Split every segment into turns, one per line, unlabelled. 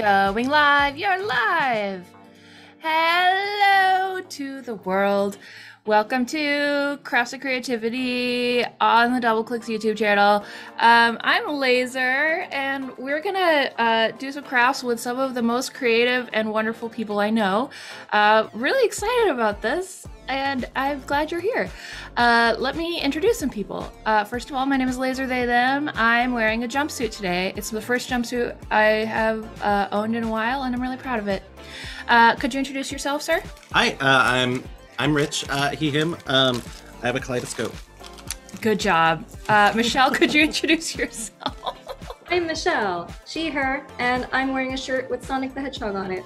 Going live, you're live. Hello to the world. Welcome to Crafts of Creativity on the Doubleclicks YouTube channel. Um, I'm Laser, and we're gonna uh, do some crafts with some of the most creative and wonderful people I know. Uh, really excited about this, and I'm glad you're here. Uh, let me introduce some people. Uh, first of all, my name is Laser They Them. I'm wearing a jumpsuit today. It's the first jumpsuit I have uh, owned in a while, and I'm really proud of it. Uh, could you introduce yourself, sir?
Hi, I'm I'm Rich. Uh, he him. Um, I have a kaleidoscope.
Good job. Uh, Michelle, could you introduce yourself?
I'm Michelle, she, her, and I'm wearing a shirt with Sonic the Hedgehog on it.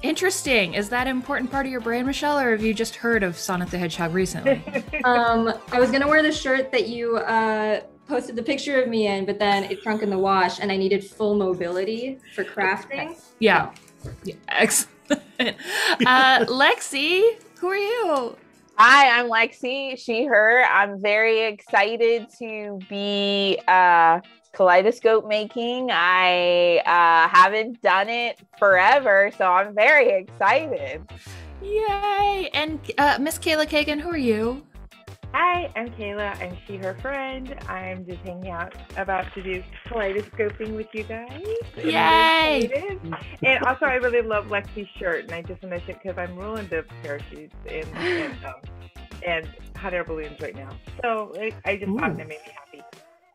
Interesting. Is that an important part of your brain, Michelle, or have you just heard of Sonic the Hedgehog recently?
Um, I was gonna wear the shirt that you uh, posted the picture of me in, but then it shrunk in the wash, and I needed full mobility for crafting.
yeah. yeah. Excellent. Uh, Lexie, who are you?
Hi, I'm Lexie, she, her. I'm very excited to be uh, kaleidoscope making. I uh, haven't done it forever, so I'm very excited.
Yay! And uh, Miss Kayla Kagan, who are you?
Hi, I'm Kayla. I'm she, her friend. I'm just hanging out, about to do kaleidoscoping with you guys.
Yay!
excited. And also, I really love Lexie's shirt, and I just finished it because I'm rolling the parachutes and and, um, and hot air balloons right now. So I, I just thought
Ooh.
that made me happy.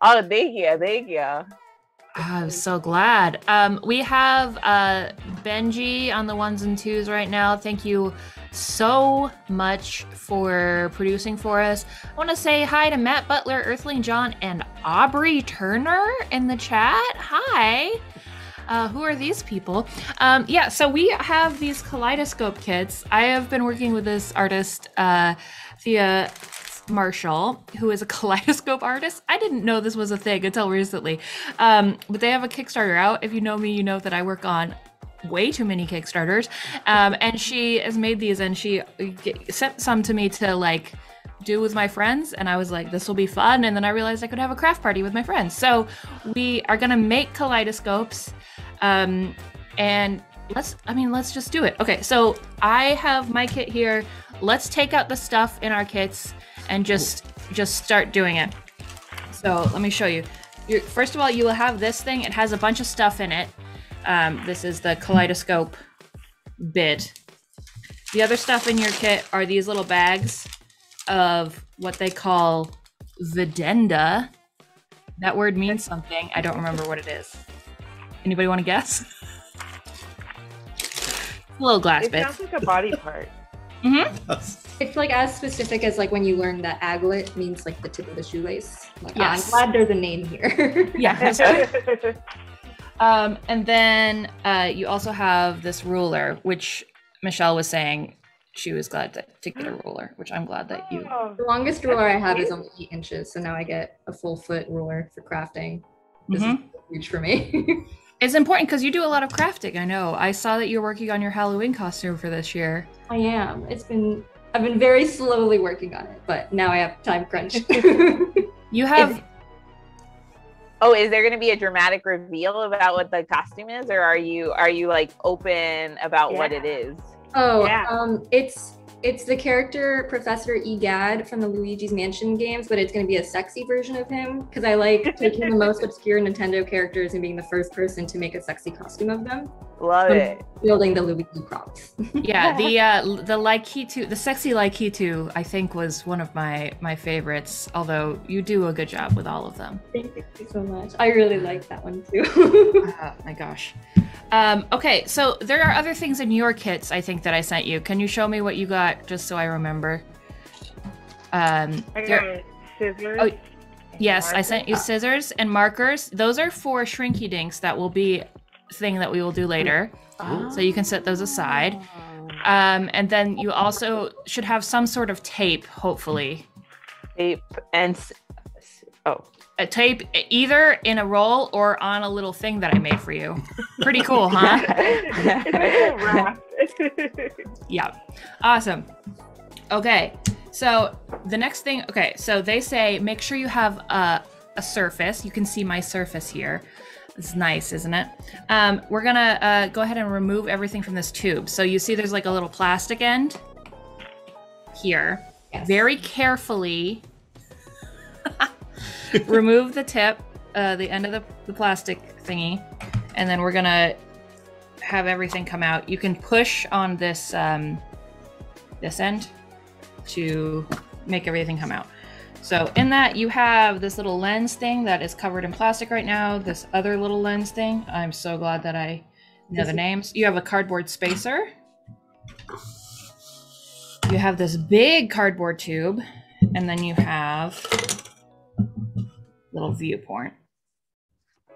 Oh, thank you, thank you.
I'm so glad. Um, we have uh, Benji on the ones and twos right now. Thank you so much for producing for us. I want to say hi to Matt Butler, Earthling John, and Aubrey Turner in the chat. Hi. Uh, who are these people? Um, yeah, so we have these kaleidoscope kits. I have been working with this artist, uh, Thea Marshall, who is a kaleidoscope artist. I didn't know this was a thing until recently. Um, but they have a Kickstarter out. If you know me, you know that I work on way too many Kickstarters. Um, and she has made these and she sent some to me to like do with my friends. And I was like, this will be fun. And then I realized I could have a craft party with my friends. So we are going to make kaleidoscopes. Um, and let's, I mean, let's just do it. Okay. So I have my kit here. Let's take out the stuff in our kits and just just start doing it. So let me show you. you first of all, you will have this thing. It has a bunch of stuff in it. Um, this is the kaleidoscope bit. The other stuff in your kit are these little bags of what they call videnda. That word means something. I don't remember what it is. Anybody want to guess? little glass
It
bits.
sounds like a body part.
It's like as specific as like when you learn that aglet means like the tip of the shoelace. Like,
Yes.
I'm glad there's a name here.
Yeah. Um, and then uh, you also have this ruler, which Michelle was saying she was glad that, to get a ruler, which I'm glad that you.
Oh,
the longest ruler I have is only eight inches, so now I get a full foot ruler for crafting. This
Mhm.
is huge for me.
It's important because you do a lot of crafting. I know. I saw that you're working on your Halloween costume for this year.
I am. It's been I've been very slowly working on it, but now I have time crunch.
You have.
Oh, is there going to be a dramatic reveal about what the costume is, or are you are you like open about what it is?
Oh,
Yeah.
um, it's it's the character Professor Egad from the Luigi's Mansion games, but it's going to be a sexy version of him because I like taking the most obscure Nintendo characters and being the first person to make a sexy costume of them,
Love it.
building the Luigi props.
Yeah, the uh, l- the Lakitu, the sexy Lakitu, I think was one of my my favorites. Although you do a good job with all of them.
Thank you so much. I really like that one too.
Oh my gosh. Um, okay, so there are other things in your kits, I think, that I sent you. Can you show me what you got just so I remember? Um,
I
there-
got scissors.
Oh, yes, I sent you scissors and markers. Those are for shrinky dinks. That will be a thing that we will do later. So you can set those aside. Um, and then you also should have some sort of tape, hopefully.
Tape and s- s- oh,
A tape either in a roll or on a little thing that I made for you. Pretty cool, huh?
It's like a wrap.
Yeah. Awesome. Okay. So the next thing, okay, so they say make sure you have a, a surface. You can see my surface here. It's nice, isn't it? Um, we're gonna uh, go ahead and remove everything from this tube. So you see there's like a little plastic end here.
Yes.
Very carefully remove the tip, uh, the end of the, the plastic thingy, and then we're gonna have everything come out. You can push on this um, this end to make everything come out. So in that you have this little lens thing that is covered in plastic right now. This other little lens thing. I'm so glad that I know the names. You have a cardboard spacer. You have this big cardboard tube, and then you have little viewport.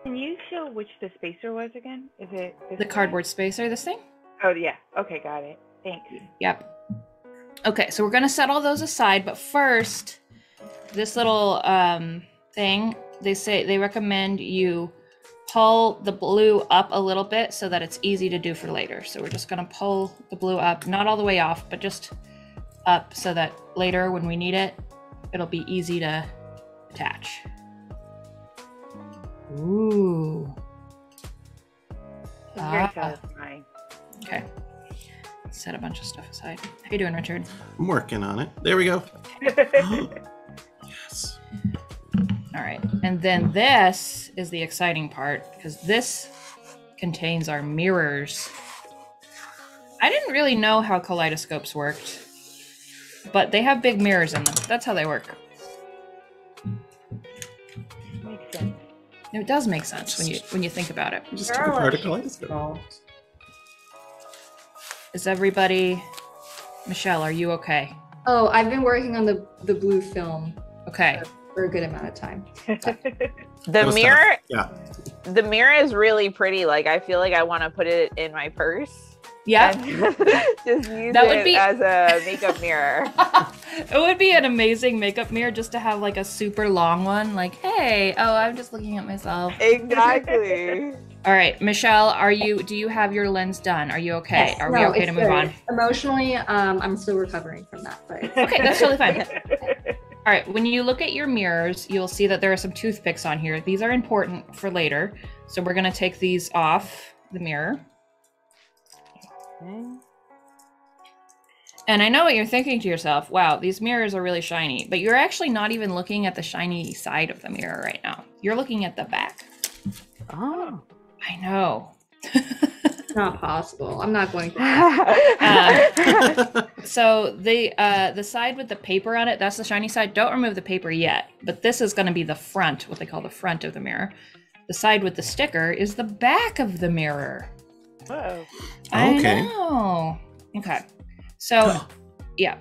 Can you show which the spacer was again? Is it this
The
one?
cardboard spacer, this thing?
Oh yeah. Okay, got it. Thanks.
Yep. Okay, so we're gonna set all those aside, but first, this little um, thing, they say they recommend you pull the blue up a little bit so that it's easy to do for later. So we're just gonna pull the blue up, not all the way off, but just up so that later when we need it, it'll be easy to attach. Ooh.
It's very
Ah.
satisfying.
Okay. Set a bunch of stuff aside. How you doing, Richard?
I'm working on it. There we go. yes.
All right. And then this is the exciting part because this contains our mirrors. I didn't really know how kaleidoscopes worked, but they have big mirrors in them. That's how they work.
Makes sense.
It does make sense when you when you think about it.
Just took apart a kaleidoscope.
Is everybody Michelle, are you okay?
Oh, I've been working on the the blue film
Okay.
for a good amount of time.
The
That
mirror,
tough. Yeah.
the mirror is really pretty. Like I feel like I want to put it in my purse.
Yeah.
just use
That
it
would be-
as a makeup mirror.
it would be an amazing makeup mirror just to have like a super long one. Like, hey, oh, I'm just looking at myself.
exactly.
All right, Michelle, are you? Do you have your lens done? Are you okay?
Yes,
Are we okay to move
good.
on?
Emotionally, um, I'm still recovering from that, but
Okay, that's totally fine. All right, when you look at your mirrors, you'll see that there are some toothpicks on here. These are important for later, so we're gonna take these off the mirror. And I know what you're thinking to yourself. Wow, these mirrors are really shiny, but you're actually not even looking at the shiny side of the mirror right now. You're looking at the back.
Oh.
I know.
It's not possible. I'm not going to.
Uh, So the uh, the side with the paper on it, that's the shiny side. Don't remove the paper yet, but this is going to be the front, what they call the front of the mirror. The side with the sticker is the back of the mirror.
Whoa.
I
Okay.
know. Okay. So, yeah,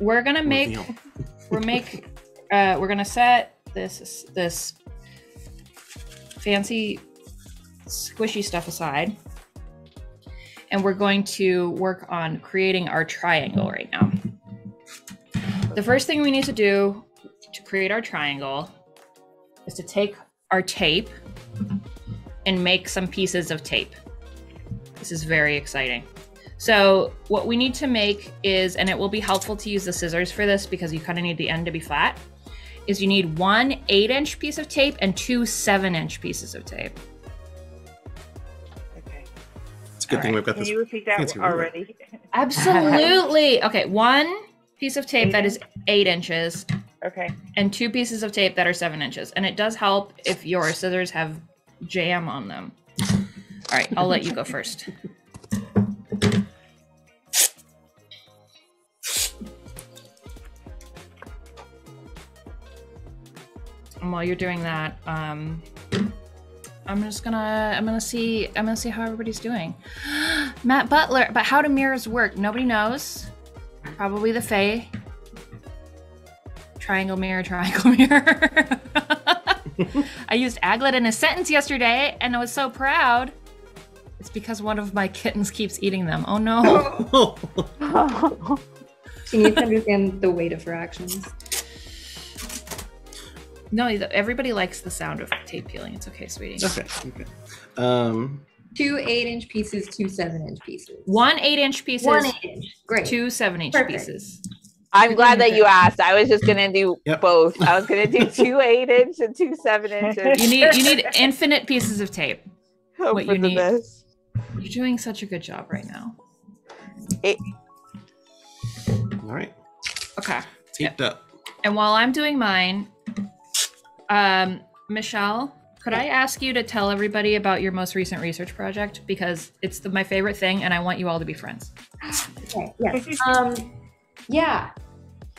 we're gonna make we're make uh, we're gonna set this this fancy squishy stuff aside. And we're going to work on creating our triangle right now. The first thing we need to do to create our triangle is to take our tape and make some pieces of tape. This is very exciting. So what we need to make is and it will be helpful to use the scissors for this because you kind of need the end to be flat is you need one eight inch piece of tape and two seven inch pieces of tape.
Okay.
It's a good
All
thing
right.
we've got
Can
this.
you repeat that
fancy ruler.
already?
Absolutely. Okay, one piece of tape that is eight inches
Okay.
and two pieces of tape that are seven inches. And it does help if your scissors have jam on them. All right, I'll let you go first. And while you're doing that, um, I'm just gonna I'm gonna see I'm gonna see how everybody's doing. Matt Butler, but how do mirrors work? Nobody knows. Probably the Fae. Triangle mirror, triangle mirror. I used aglet in a sentence yesterday and I was so proud. It's because one of my kittens keeps eating them. Oh no.
She needs to understand the weight of her actions.
No, everybody likes the sound of tape peeling. It's okay, sweetie.
okay. Okay. Um.
Two eight inch pieces, two seven inch pieces.
One eight inch pieces,
One eight inch. Great.
two seven inch
Perfect.
pieces.
I'm glad that you asked. I was just gonna do
Yep.
both. I was gonna do two eight inch and two seven inches.
You need you need infinite pieces of tape.
Hope
what
for
you
the
need.
best.
You're doing such a good job right now.
All right.
Okay.
Taped up.
And while I'm doing mine, um, Michelle, could I ask you to tell everybody about your most recent research project because it's the, my favorite thing, and I want you all to be friends.
Okay, yes. um, yeah.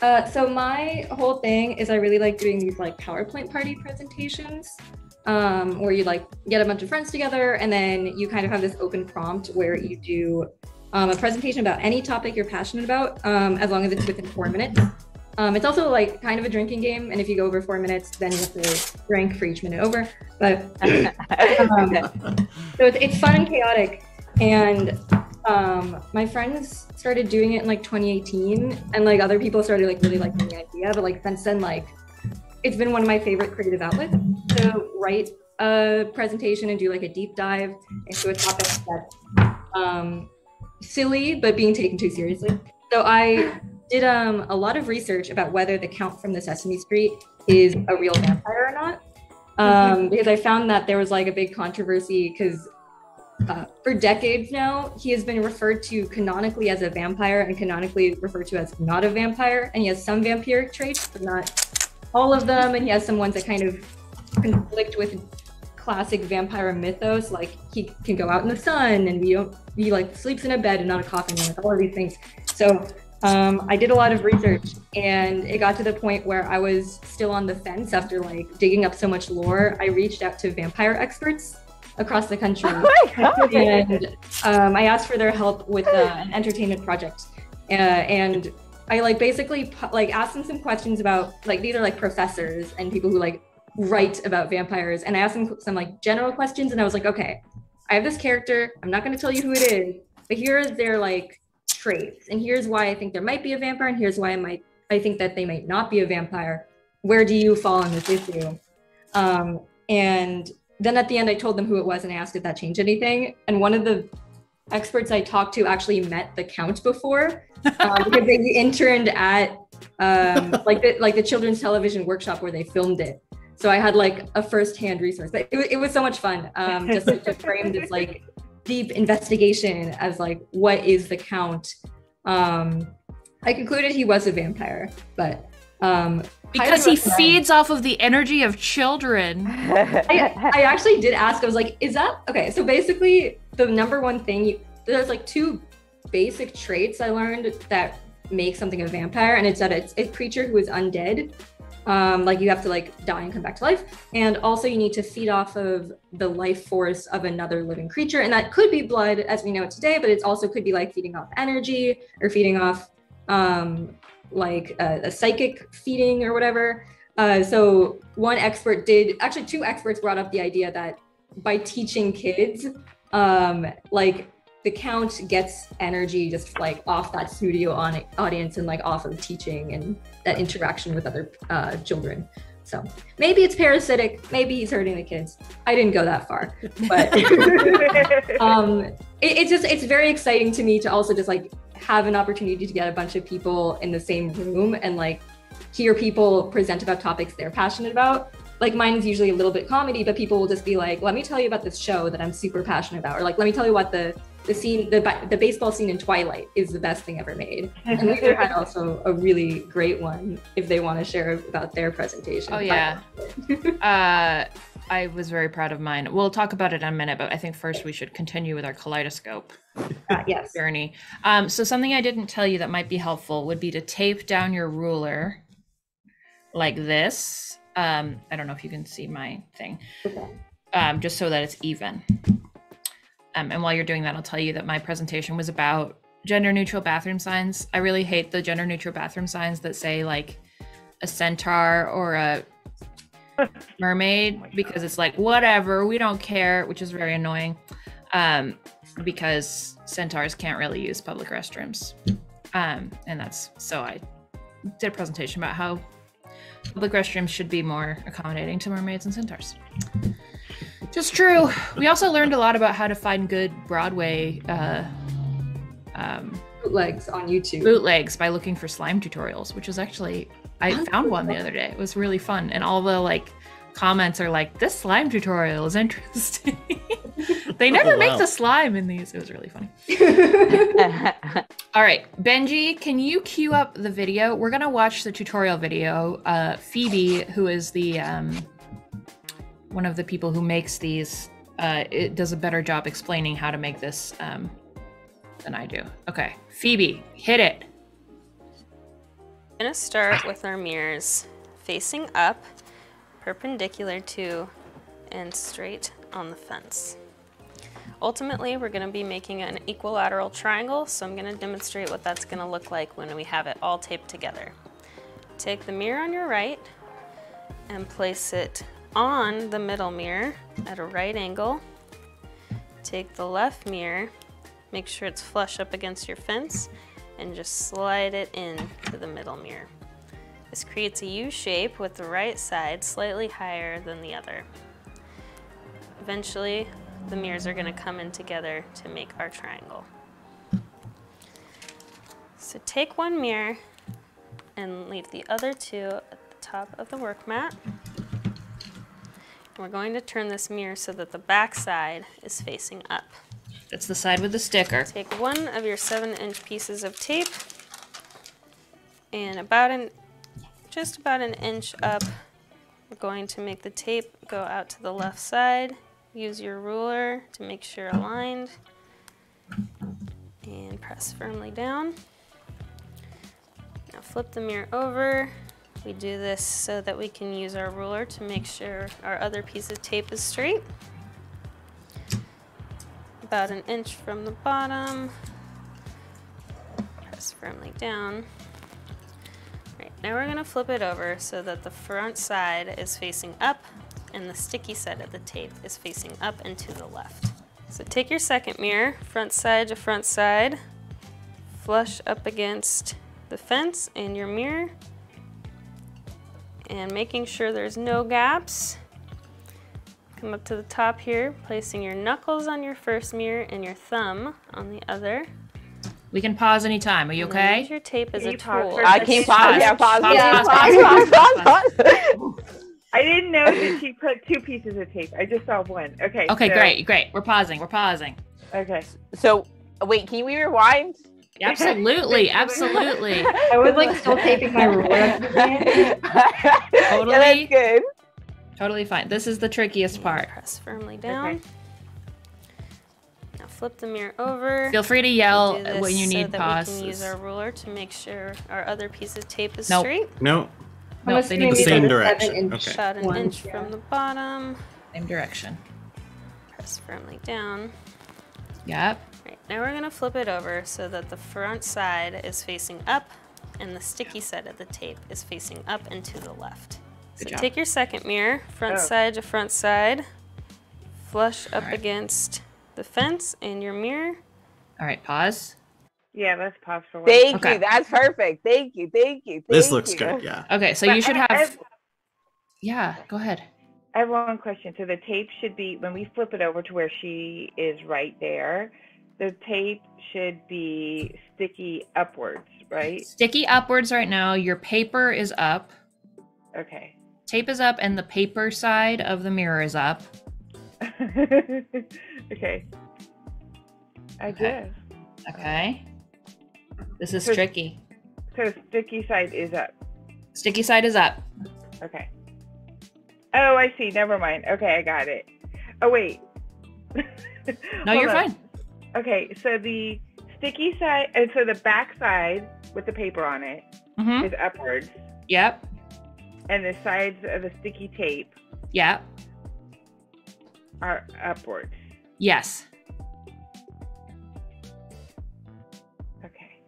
Uh, so my whole thing is I really like doing these like PowerPoint party presentations, um, where you like get a bunch of friends together and then you kind of have this open prompt where you do um, a presentation about any topic you're passionate about, um, as long as it's within four minutes. Um, it's also like kind of a drinking game, and if you go over four minutes, then you have to drink for each minute over. But um, so it's, it's fun and chaotic and um my friends started doing it in like 2018 and like other people started like really liking the idea but like since then like it's been one of my favorite creative outlets to write a presentation and do like a deep dive into a topic that's um silly but being taken too seriously so i did um a lot of research about whether the count from the sesame street is a real vampire or not. Um, because I found that there was like a big controversy because uh, for decades now he has been referred to canonically as a vampire and canonically referred to as not a vampire, and he has some vampiric traits, but not all of them, and he has some ones that kind of conflict with classic vampire mythos, like he can go out in the sun and we don't he like sleeps in a bed and not a coffin and like all of these things. So um, I did a lot of research and it got to the point where I was still on the fence after like digging up so much lore. I reached out to vampire experts across the country
Oh
and um, I asked for their help with uh, an entertainment project. Uh, and I like basically like asked them some questions about like these are like professors and people who like write about vampires. And I asked them some like general questions and I was like, okay, I have this character. I'm not going to tell you who it is, but here are their like traits. And here's why I think there might be a vampire. And here's why I might, I think that they might not be a vampire. Where do you fall on this issue? Um, and then at the end, I told them who it was and I asked if that changed anything. And one of the experts I talked to actually met the count before um, because they interned at um, like the like the children's television workshop where they filmed it. So I had like a first-hand resource, but it, it was so much fun um, just to, to frame this like deep investigation as like what is the count. Um, I concluded he was a vampire, but um,
Because he feeds off of the energy of children.
I, I actually did ask. I was like, "Is that okay?" So basically, the number one thing you, there's like two basic traits I learned that make something a vampire, and it's that it's a creature who is undead. Um, like you have to like die and come back to life, and also you need to feed off of the life force of another living creature, and that could be blood as we know it today, but it also could be like feeding off energy or feeding off um, like a, a psychic feeding or whatever. Uh, so one expert did actually two experts brought up the idea that by teaching kids, um, like the count gets energy just like off that studio on audience and like off of teaching and that interaction with other uh, children. So maybe it's parasitic, maybe he's hurting the kids. I didn't go that far, but um, it, it's just it's very exciting to me to also just like have an opportunity to get a bunch of people in the same room and like hear people present about topics they're passionate about. Like mine is usually a little bit comedy, but people will just be like, "Let me tell you about this show that I'm super passionate about," or like, "Let me tell you what the the scene, the the baseball scene in Twilight is the best thing ever made." And Laser had also a really great one if they want to share about their presentation.
Oh yeah. uh, I was very proud of mine. We'll talk about it in a minute, but I think first we should continue with our kaleidoscope
Uh, yes.
journey. Um, so something I didn't tell you that might be helpful would be to tape down your ruler like this. Um, I don't know if you can see my thing.
Okay.
um, just so that it's even. Um, and while you're doing that, I'll tell you that my presentation was about gender neutral bathroom signs. I really hate the gender neutral bathroom signs that say like a centaur or a mermaid because it's like whatever, we don't care, which is very annoying. Um, because centaurs can't really use public restrooms. Um, and that's so I did a presentation about how public restrooms should be more accommodating to mermaids and centaurs. Just true. We also learned a lot about how to find good Broadway uh, um,
bootlegs on YouTube.
bootlegs by looking for slime tutorials, which was actually I
Oh,
found one the other day. It was really fun, and all the like comments are like, "This slime tutorial is interesting." they never
Oh,
make the slime in these. It was really funny. All right, Benji, can you cue up the video? We're gonna watch the tutorial video. Uh, Phoebe, who is the um, one of the people who makes these, uh, it does a better job explaining how to make this um, than I do. Okay, Phoebe, hit it.
We're gonna start with our mirrors facing up, perpendicular to, and straight on the fence. Ultimately, we're gonna be making an equilateral triangle, so I'm gonna demonstrate what that's gonna look like when we have it all taped together. Take the mirror on your right and place it on the middle mirror at a right angle. Take the left mirror, make sure it's flush up against your fence, and just slide it in to the middle mirror. This creates a U shape with the right side slightly higher than the other. Eventually, the mirrors are going to come in together to make our triangle. So take one mirror and leave the other two at the top of the work mat. We're going to turn this mirror so that the back side is facing up.
That's the side with the sticker.
Take one of your seven inch pieces of tape and about an, just about an inch up, we're going to make the tape go out to the left side. Use your ruler to make sure aligned and press firmly down. Now flip the mirror over. We do this so that we can use our ruler to make sure our other piece of tape is straight about an inch from the bottom. Press firmly down. Right, now we're gonna flip it over so that the front side is facing up and the sticky side of the tape is facing up and to the left. So take your second mirror, front side to front side, flush up against the fence and your mirror, and making sure there's no gaps. Come up to the top here, placing your knuckles on your first mirror and your thumb on the other.
We can pause anytime. Are you
And then Use
okay?
your tape as a
you pause
tool.
for a
I keep pausing. Yeah, pause.
Pause,
yeah,
pause,
pause,
pause,
pause,
pause,
pause, pause.
I didn't know that she put two pieces of tape. I just saw one. Okay.
Okay,
so-
great, great. We're pausing. We're pausing.
Okay.
So, wait, can we rewind?
Absolutely, absolutely.
I was like still taping my ruler at the beginning.
Totally.
Yeah, that's good.
Totally fine. This is the trickiest part.
Press firmly down.
Okay.
Now flip the mirror over.
Feel free to
Do
yell
this
when you
so
need
that
pause.
We can use our ruler to make sure our other piece of tape is
Nope.
straight.
No,
I'm
No, they need the
same direction. Okay.
About an
ones,
inch
yeah.
from the bottom.
Same direction.
Press firmly down.
Yep.
Right, now we're gonna flip it over so that the front side is facing up and the sticky side of the tape is facing up and to the left.
Good
so
job.
take your second mirror, front
Oh.
side to front side, flush up
Alright.
against the fence and your mirror.
All right, pause.
Yeah, let's pause for one.
Thank
Okay.
you. That's perfect. Thank you. Thank you.
this
thank
looks
you.
good. Yeah.
Okay, so
But
you should
I- I
have. Yeah, go ahead.
I have one question. So the tape should be when we flip it over to where she is right there. The tape should be sticky upwards, right?
Sticky upwards right now. Your paper is up.
Okay.
Tape is up, and the paper side of the mirror is up.
okay. I
Okay.
guess.
Okay. This is
So-
tricky.
So sticky side is up.
Sticky side is up.
Okay. Oh, I see. Never mind. Okay, I got it. Oh wait.
No,
Hold
you're
on.
fine.
Okay, so the sticky side, and so the back side with the paper on it
Mm-hmm.
is upwards,
Yep.
and the sides of the sticky tape
Yep.
are upwards.
Yes.
Okay.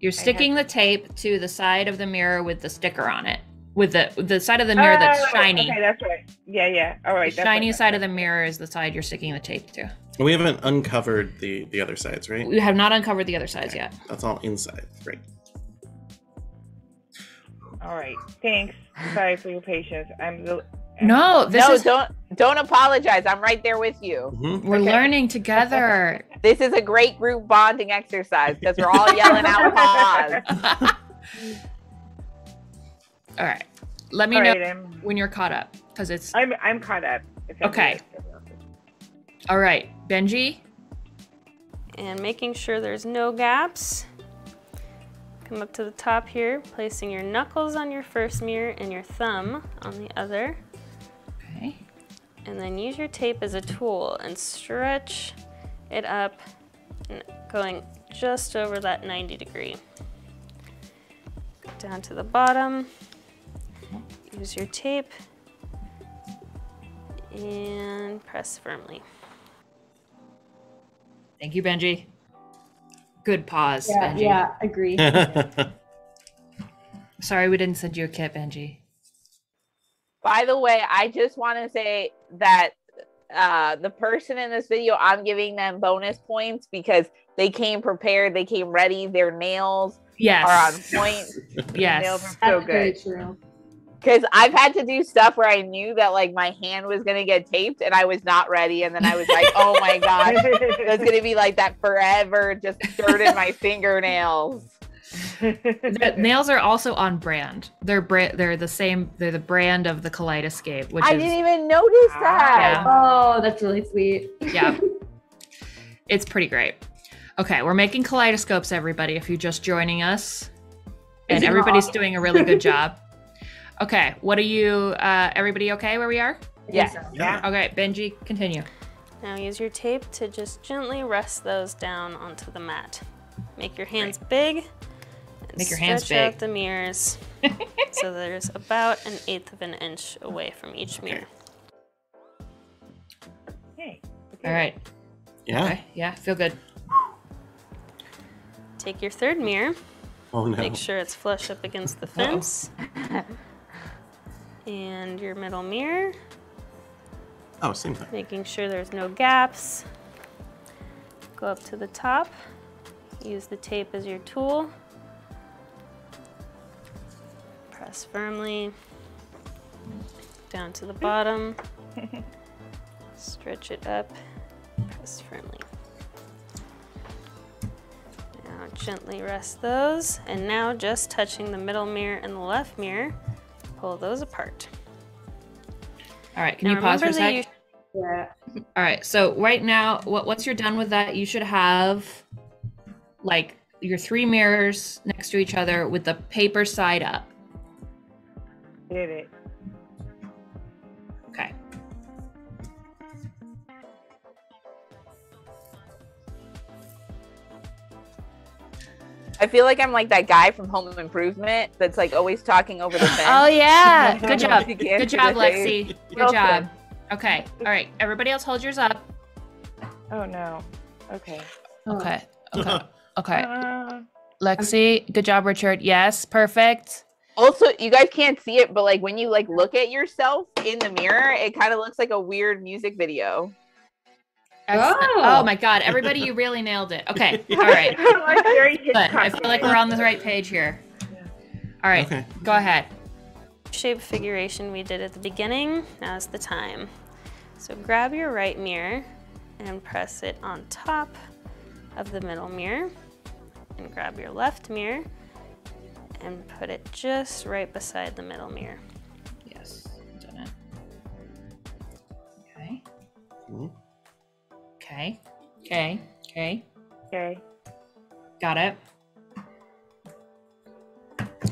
You're
have-
sticking the tape to the side of the mirror with the sticker on it. With the the side of the mirror that's
Oh,
shiny.
Okay, that's right. Yeah, yeah. All right.
the shiny
right,
side of the mirror is the side you're sticking the tape to.
We haven't uncovered the the other sides, right?
We have not uncovered the other sides yet.
That's all inside.
Right. All right. Thanks. Sorry for your patience. I'm the,
No, this
no,
is
don't don't apologize. I'm right there with you.
Mhm.
we're
Okay.
learning together.
This is a great group bonding exercise because we're all yelling out pause.
All right. Let me
All
know
right,
when you're caught up because it's
I'm I'm caught up. If
Okay.
everybody else is.
all right. Benji,
and making sure there's no gaps. Come up to the top here, placing your knuckles on your first mirror and your thumb on the other.
okay.
And then use your tape as a tool and stretch it up, going just over that 90 degree. Down to the bottom, use your tape, and press firmly.
Thank you, Benji. Good pause,
Yeah,
Benji.
yeah, agree.
Sorry we didn't send you a kit, Benji.
By the way, I just want to say that uh, the person in this video, I'm giving them bonus points because they came prepared, they came ready, their nails
Yes.
are on point.
yes.
Nails are so
That's very
good.
true.
Because I've had to do stuff where I knew that like my hand was gonna get taped and I was not ready, and then I was like, oh my god, that's gonna be like that forever, just dirt in my fingernails.
The nails are also on brand. They're bra- they're the same. They're the brand of the Kaleidxscape, which
I
is
didn't even notice that.
Yeah.
Oh, that's really sweet.
yeah, it's pretty great. Okay, we're making kaleidoscopes, everybody. If you're just joining us, and everybody's doing a really good job. Okay, what are you? Uh, everybody okay where we are?
Yes.
yeah.
Okay, Benji, continue.
Now use your tape to just gently rest those down onto the mat. Make your hands big. And
Make your hands
stretch
big.
out the mirrors so there's about an eighth of an inch away from each mirror.
Hey.
All right.
Yeah.
Okay. Yeah. Feel good.
Take your third mirror,
Oh no.
make sure it's flush up against the fence. and your middle mirror,
Oh, same thing.
making sure there's no gaps. Go up to the top, use the tape as your tool. Press firmly down to the bottom. Stretch it up, press firmly. Now gently rest those, and now just touching the middle mirror and the left mirror, pull those apart.
All right. Can
Now
you pause for a
remember
sec?
Yeah.
All right. So right now, what once you're done with that, you should have like your three mirrors next to each other with the paper side up.
Did it.
I feel like I'm like that guy from Home Improvement that's like always talking over the fence.
Oh yeah. Good job. Good job,
the face.
Lexie. Good
Well
job.
said.
Okay. All right. Everybody else hold yours up.
Oh no. Okay.
Okay. Okay. Okay.
Uh,
Lexie, good job, Richard. Yes, perfect.
Also, you guys can't see it, but like when you like look at yourself in the mirror, it kind of looks like a weird music video.
Excellent.
Oh.
Oh my God. Everybody, you really nailed it. Okay. All right.
like very
Good. I feel like we're on the right page here. All right.
Okay.
Go ahead.
shape figuration we did at the beginning, now's the time. So grab your right mirror and press it on top of the middle mirror. And grab your left mirror and put it just right beside the middle mirror.
Yes. Done it. Okay.
Mhm.
Okay. Okay. Okay.
Okay.
Got it.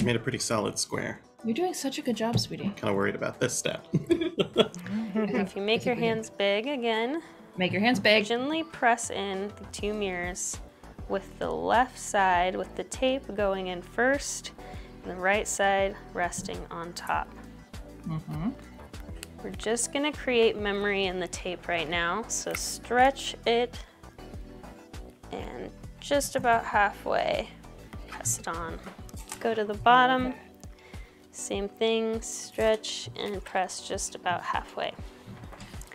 Made a pretty solid square.
You're doing such a good job, sweetie.
Kind of worried about this step.
If you make your hands big again,
Make your hands big.
gently press in the two mirrors with the left side with the tape going in first and the right side resting on top.
Mm-hmm.
We're just gonna create memory in the tape right now. So stretch it and just about halfway, press it on. Go to the bottom, same thing, stretch and press just about halfway.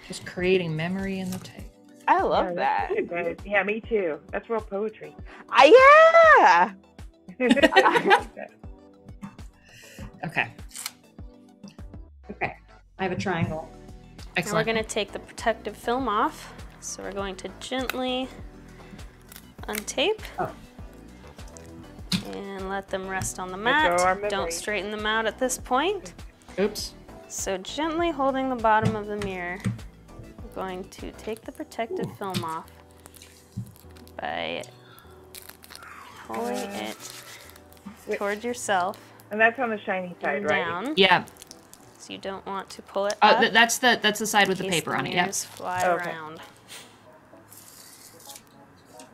Just creating memory in the tape.
I love
Yeah,
that.
good. Yeah, me too. That's real poetry.
I, yeah.
Okay.
Okay. I have a triangle.
And we're going to take the protective film off. So we're going to gently untape.
Oh.
And let them rest on the mat.
our.
Don't straighten them out at this point.
Oops.
So gently holding the bottom of the mirror, we're going to take the protective film off by pulling uh,
it
towards yourself
And that's on the shiny side, right?
down.
Yeah.
So you don't want to pull it
Uh,
up.
th- that's the that's the side with the
in case
paper on it. Yep.
mirrors fly
Okay.
around.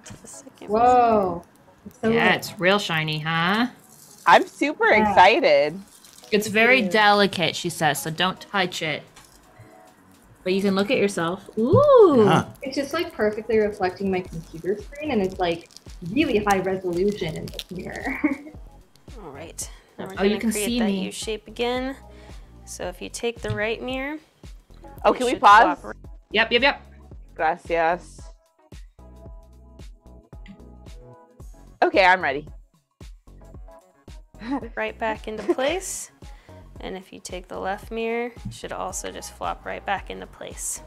To
Whoa. It's so
Yeah,
good.
it's real shiny, huh?
I'm super
Yeah.
excited.
It's very delicate, she says, so don't touch it. But you can look at yourself. Ooh.
Huh.
It's just like perfectly reflecting my computer screen, and it's like really high resolution in this mirror.
All right. Now we're
Oh, you can
create
see
that
me.
U shape again. So if you take the right mirror,
Oh, can we
should
pause?
flop
Yep, yep, yep.
Gracias. Okay, I'm ready.
right back into place. And if you take the left mirror, it should also just flop right back into place.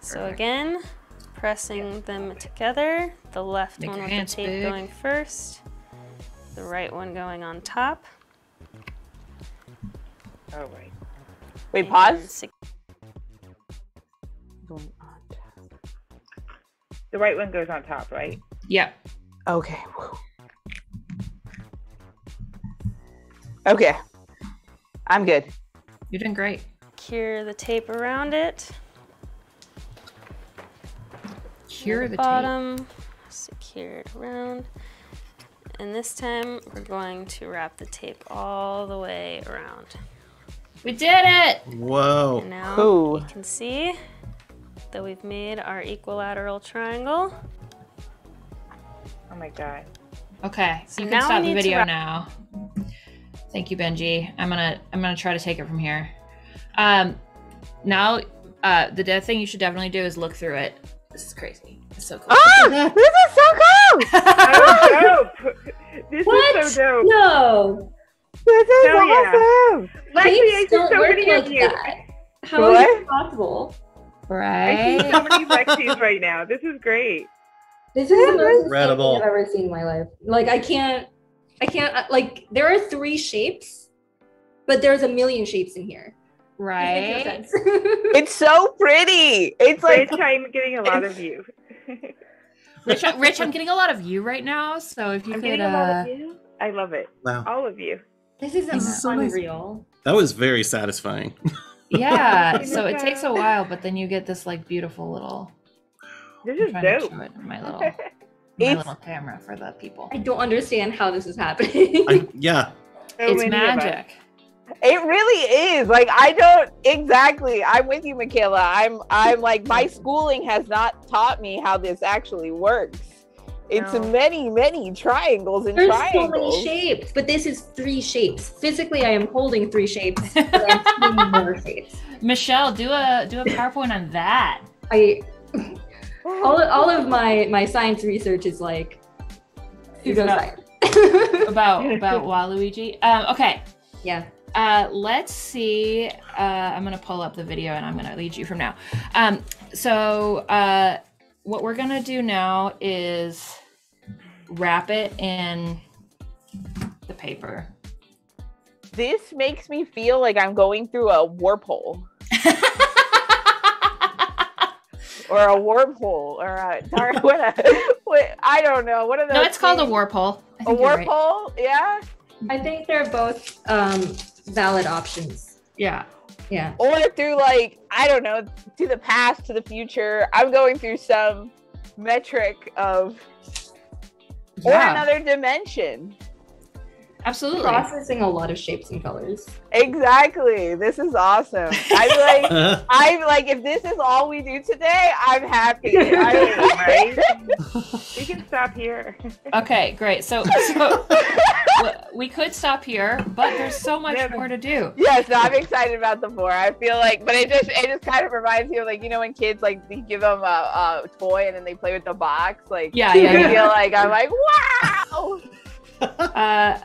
So
Perfect.
again, pressing them together, the left
Make
one with the tape
big.
going first, the right one going on top.
Oh, right.
Wait,
and
pause.
sec-
The right one goes on top, right?
Yep.
Okay. whew. Okay. I'm good.
You're doing great.
Cure the tape around it.
Cure
Near
the tape.
bottom, secure it around. And this time we're going to wrap the tape all the way around.
We did it!
Whoa.
And now
Cool.
you can see that we've made our equilateral triangle.
Oh my god.
Okay,
So
you can
now we
stop the video now. Thank you, Benji. I'm gonna I'm gonna try to take it from here. Um, now, uh, the dead thing you should definitely do is look through it. This is crazy. It's so cool.
Oh, this is so cool.
Oh, dope. This
What?
is so dope.
no,
This is
Hell yeah.
awesome.
Lexie, I
tapes
see
don't
so
work
many
like
of you.
that. How is
What?
it possible? Right.
I see so many Lexies right now. This is great.
This is the most
Incredible.
thing I've ever seen in my life. Like I can't, I can't. uh, Like there are three shapes, but there's a million shapes in here.
Right?
makes no sense.
It's so pretty. It's like
Rich, I'm getting a lot of you.
Rich, Rich, I'm getting a lot of you right now. So if you
I'm
could,
getting a lot
uh,
of you. I love it.
Wow.
All of you.
This is,
This is so nice.
unreal.
That was very satisfying.
yeah. So it takes a while, but then you get this like beautiful little.
This is
trying to
dope.
it in my little my
It's-
little camera for the people.
I don't understand how this is happening.
I, yeah.
So
It's
many of us.
magic.
it really is. Like I don't exactly. I'm with you, Michaela. I'm I'm like my schooling has not taught me how this actually works. It's
No.
many, many triangles and
There's so many shapes, but this is three shapes. Physically, I am holding three shapes. but more shapes.
Michelle, do a do a PowerPoint on that.
I all, all of my my science research is like pseudoscience.
about about Waluigi. Um, okay,
yeah.
uh, let's see. Uh, I'm gonna pull up the video and I'm gonna lead you from now. Um, so uh, what we're gonna do now is wrap it in the paper.
This makes me feel like I'm going through a warp hole or a wormhole or a dark. What, a, what I don't know. What are those?
no, it's called a warp hole. I
A warp
right.
hole? Yeah.
I think they're both um, valid options.
Yeah.
Yeah.
Or through like I don't know, to the past, to the future. I'm going through some metric of or
Yeah.
another dimension.
Absolutely.
Processing a lot of shapes and colors.
Exactly. This is awesome. I'm like. I'm like, if this is all we do today, I'm happy. I,
right? we can stop here.
Okay, great. So, so w- we could stop here, but there's so much
Yeah.
more to do.
yes, no, I'm excited about the four. I feel like, but it just it just kind of reminds me of like you know when kids like you give them a, a toy and then they play with the box. Like
Yeah,
I
yeah, yeah.
feel like I'm like wow.
Uh,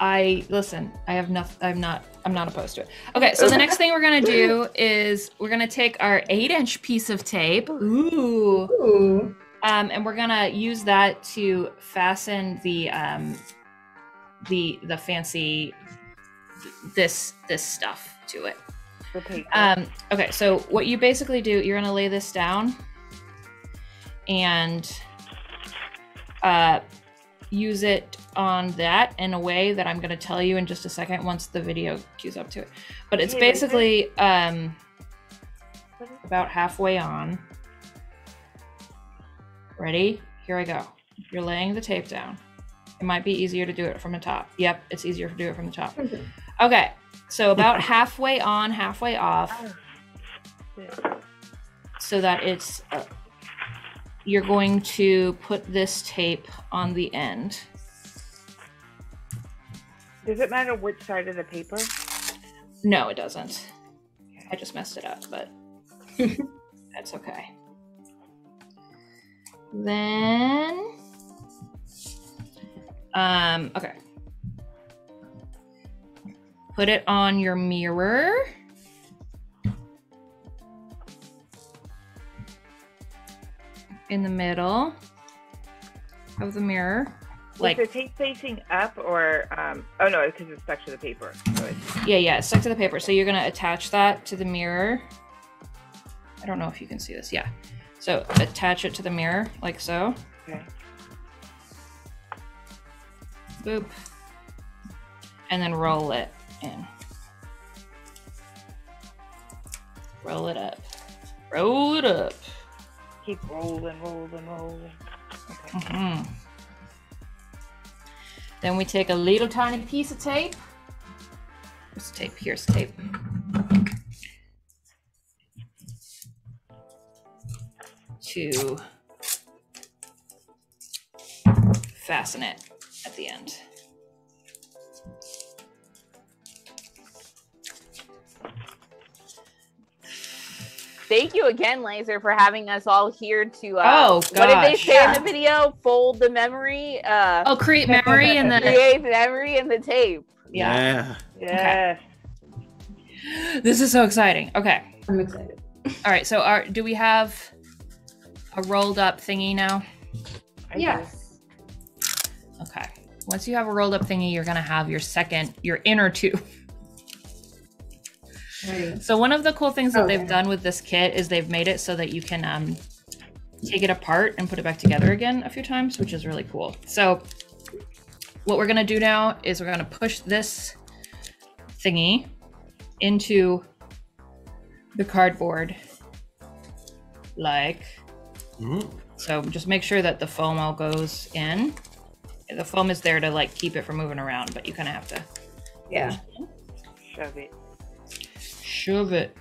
I listen. I have nothing. I'm not. I'm not opposed to it. Okay, so the next thing we're gonna do is we're gonna take our eight-inch piece of tape. Ooh.
Ooh.
Um, and we're gonna use that to fasten the um, the the fancy this this stuff to it. Um, okay, so what you basically do, you're gonna lay this down and uh, use it on that in a way that I'm gonna tell you in just a second once the video cues up to it. But it's basically um, about halfway on. Ready? Here I go. You're laying the tape down. It might be easier to do it from the top. Yep, it's easier to do it from the top. Okay, so about halfway on, halfway off, so that it's. Uh, you're going to put this tape on the end.
Does it matter which side of the paper?
No, it doesn't. I just messed it up, but that's okay. Then, um, okay. Put it on your mirror. In the middle of the mirror.
Like
Like,
the tape facing up or um oh no, because it's stuck to the paper. So
yeah, yeah, it's stuck to the paper. So you're gonna attach that to the mirror. I don't know if you can see this. Yeah. So attach it to the mirror like so.
okay.
Boop. And then roll it in. Roll it up. Roll it up.
Keep rolling, rolling, rolling. Okay.
Mhm. Then we take a little tiny piece of tape. Where's the tape? Here's tape. To fasten it at the end.
Thank you again, Laser, for having us all here to. Uh,
Oh,
What did they
gosh.
say in the video? Fold the memory. Uh,
Oh, create memory and then
create memory in the tape.
yeah.
Yes.
This is so exciting. Okay.
I'm excited.
All right. So, are do we have a rolled up thingy now?
I.
Yes.
Okay. Once you have a rolled up thingy, you're gonna have your second, your inner two.
Ready.
So one of the cool things that they've
Okay.
done with this kit is they've made it so that you can um, take it apart and put it back together again a few times, which is really cool. So what we're gonna do now is we're gonna push this thingy into the cardboard, like
Mhm.
so. Just make sure that the foam all goes in. The foam is there to like keep it from moving around, but you kind of have to
Yeah.
Shove it.
shove it.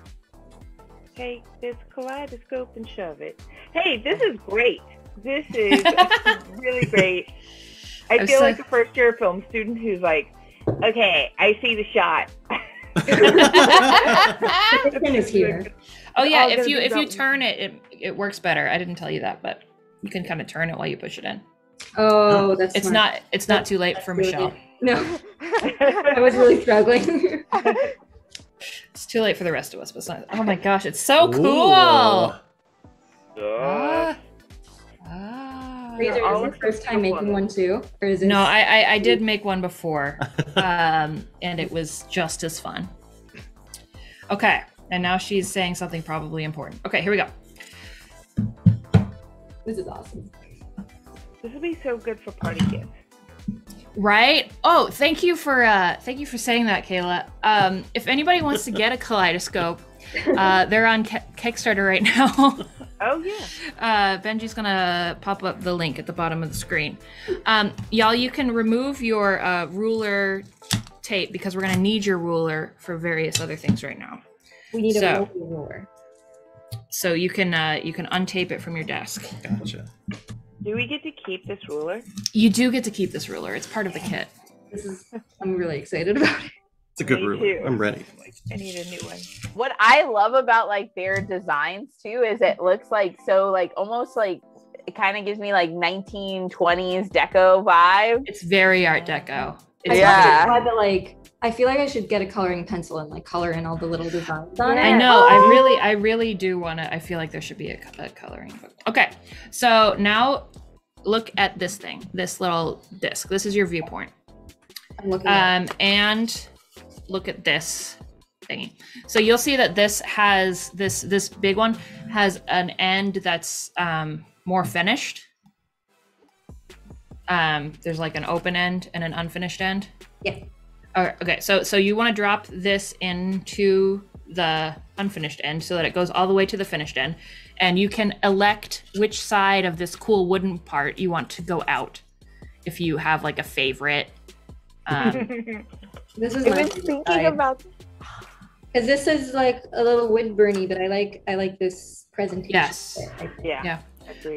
Take this kaleidoscope and shove it. Hey, this is great. This is really great. I
I'm
feel
so-
like a first year film student who's like, okay, I see the shot.
The pin is here.
Oh yeah,
all
if you if you turn it, it it works better. I didn't tell you that, but you can kind of turn it while you push it in.
Oh, that's
It's
smart.
not it's not too late for
Really
Michelle.
good. No, I was really struggling.
It's too late for the rest of us, but it's not. Oh my gosh, it's so cool.
Ooh.
Ah. Ah.
Laser, is
all
this your first time making one too, or is it?
No, I, I I did make one before, um, and it was just as fun. Okay, and now she's saying something probably important. Okay, here we go.
This is awesome.
This would be so good for party gifts.
Right? Oh, thank you for uh thank you for saying that, Kayla. Um if anybody wants to get a kaleidoscope, uh they're on Ki- Kickstarter right now.
Oh yeah.
uh Benji's gonna pop up the link at the bottom of the screen. Um y'all you can remove your uh ruler tape because we're gonna need your ruler for various other things right now.
We need
So-
a ruler.
So you can uh you can untape it from your desk.
Gotcha.
Do we get to keep this ruler?
You do get to keep this ruler. It's part of the kit.
This is. I'm really excited about it.
It's a good
Me
ruler.
too.
I'm ready.
I need a new one.
What I love about like their designs too is it looks like so like almost like it kind of gives me like 1920s deco vibe.
It's very art deco. It's
Yeah.
I but like I feel like I should get a coloring pencil and like color in all the little designs on
I
it.
I know. I really, I really do want to. I feel like there should be a, a coloring book. Okay, so now look at this thing, this little disc. This is your viewpoint.
I'm looking at
Um, and look at this thingy. So you'll see that this has this this big one has an end that's um, more finished. Um, there's like an open end and an unfinished end.
Yeah.
Alright, okay, so so you want to drop this into the unfinished end so that it goes all the way to the finished end, and you can elect which side of this cool wooden part you want to go out. If you have like a favorite, um,
This is
I've
my
been thinking about
because this is like a little wood burny, but I like I like this presentation.
Yes.
I-
yeah.
Yeah.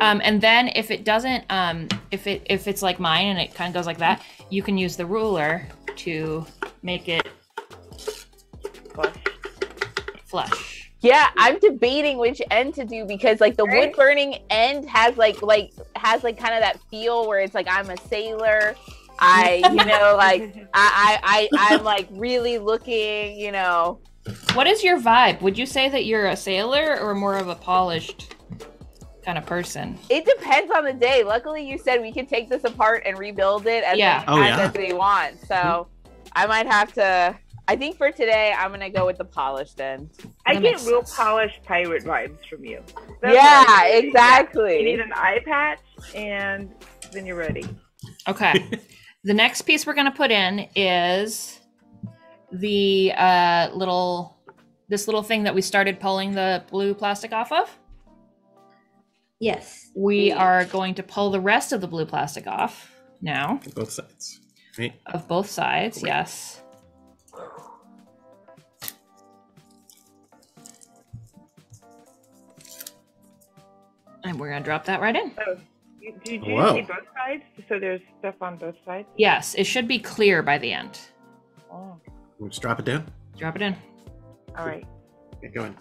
Um, and then if it doesn't, um, if it if it's like mine and it kind of goes like that, you can use the ruler to make it
Flush.
flush.
Yeah, I'm debating which end to do because like the wood burning end has like like has like kind of that feel where it's like I'm a sailor. I you know like I I, I I'm like really looking, you know.
What is your vibe? Would you say that you're a sailor or more of a polished kind of person?
It depends on the day. Luckily you said we can take this apart and rebuild it as
Yeah.
many
Oh, yeah.
as we want. So I might have to I think for today I'm gonna go with the polished end.
I get real
sense.
polished pirate vibes from you. That's
yeah,
what I get.
exactly.
You need an eye patch, and then you're ready.
Okay. the next piece we're gonna put in is the uh, little this little thing that we started pulling the blue plastic off of.
Yes.
We
Yeah.
are going to pull the rest of the blue plastic off now
Both sides. Right?
of both sides. Yes. And we're gonna drop that right in.
Oh, you, did you see both sides? So there's stuff on both sides.
Yes, it should be clear by the end.
Oh,
We'll just drop it down.
Drop it in.
all right.
Get going.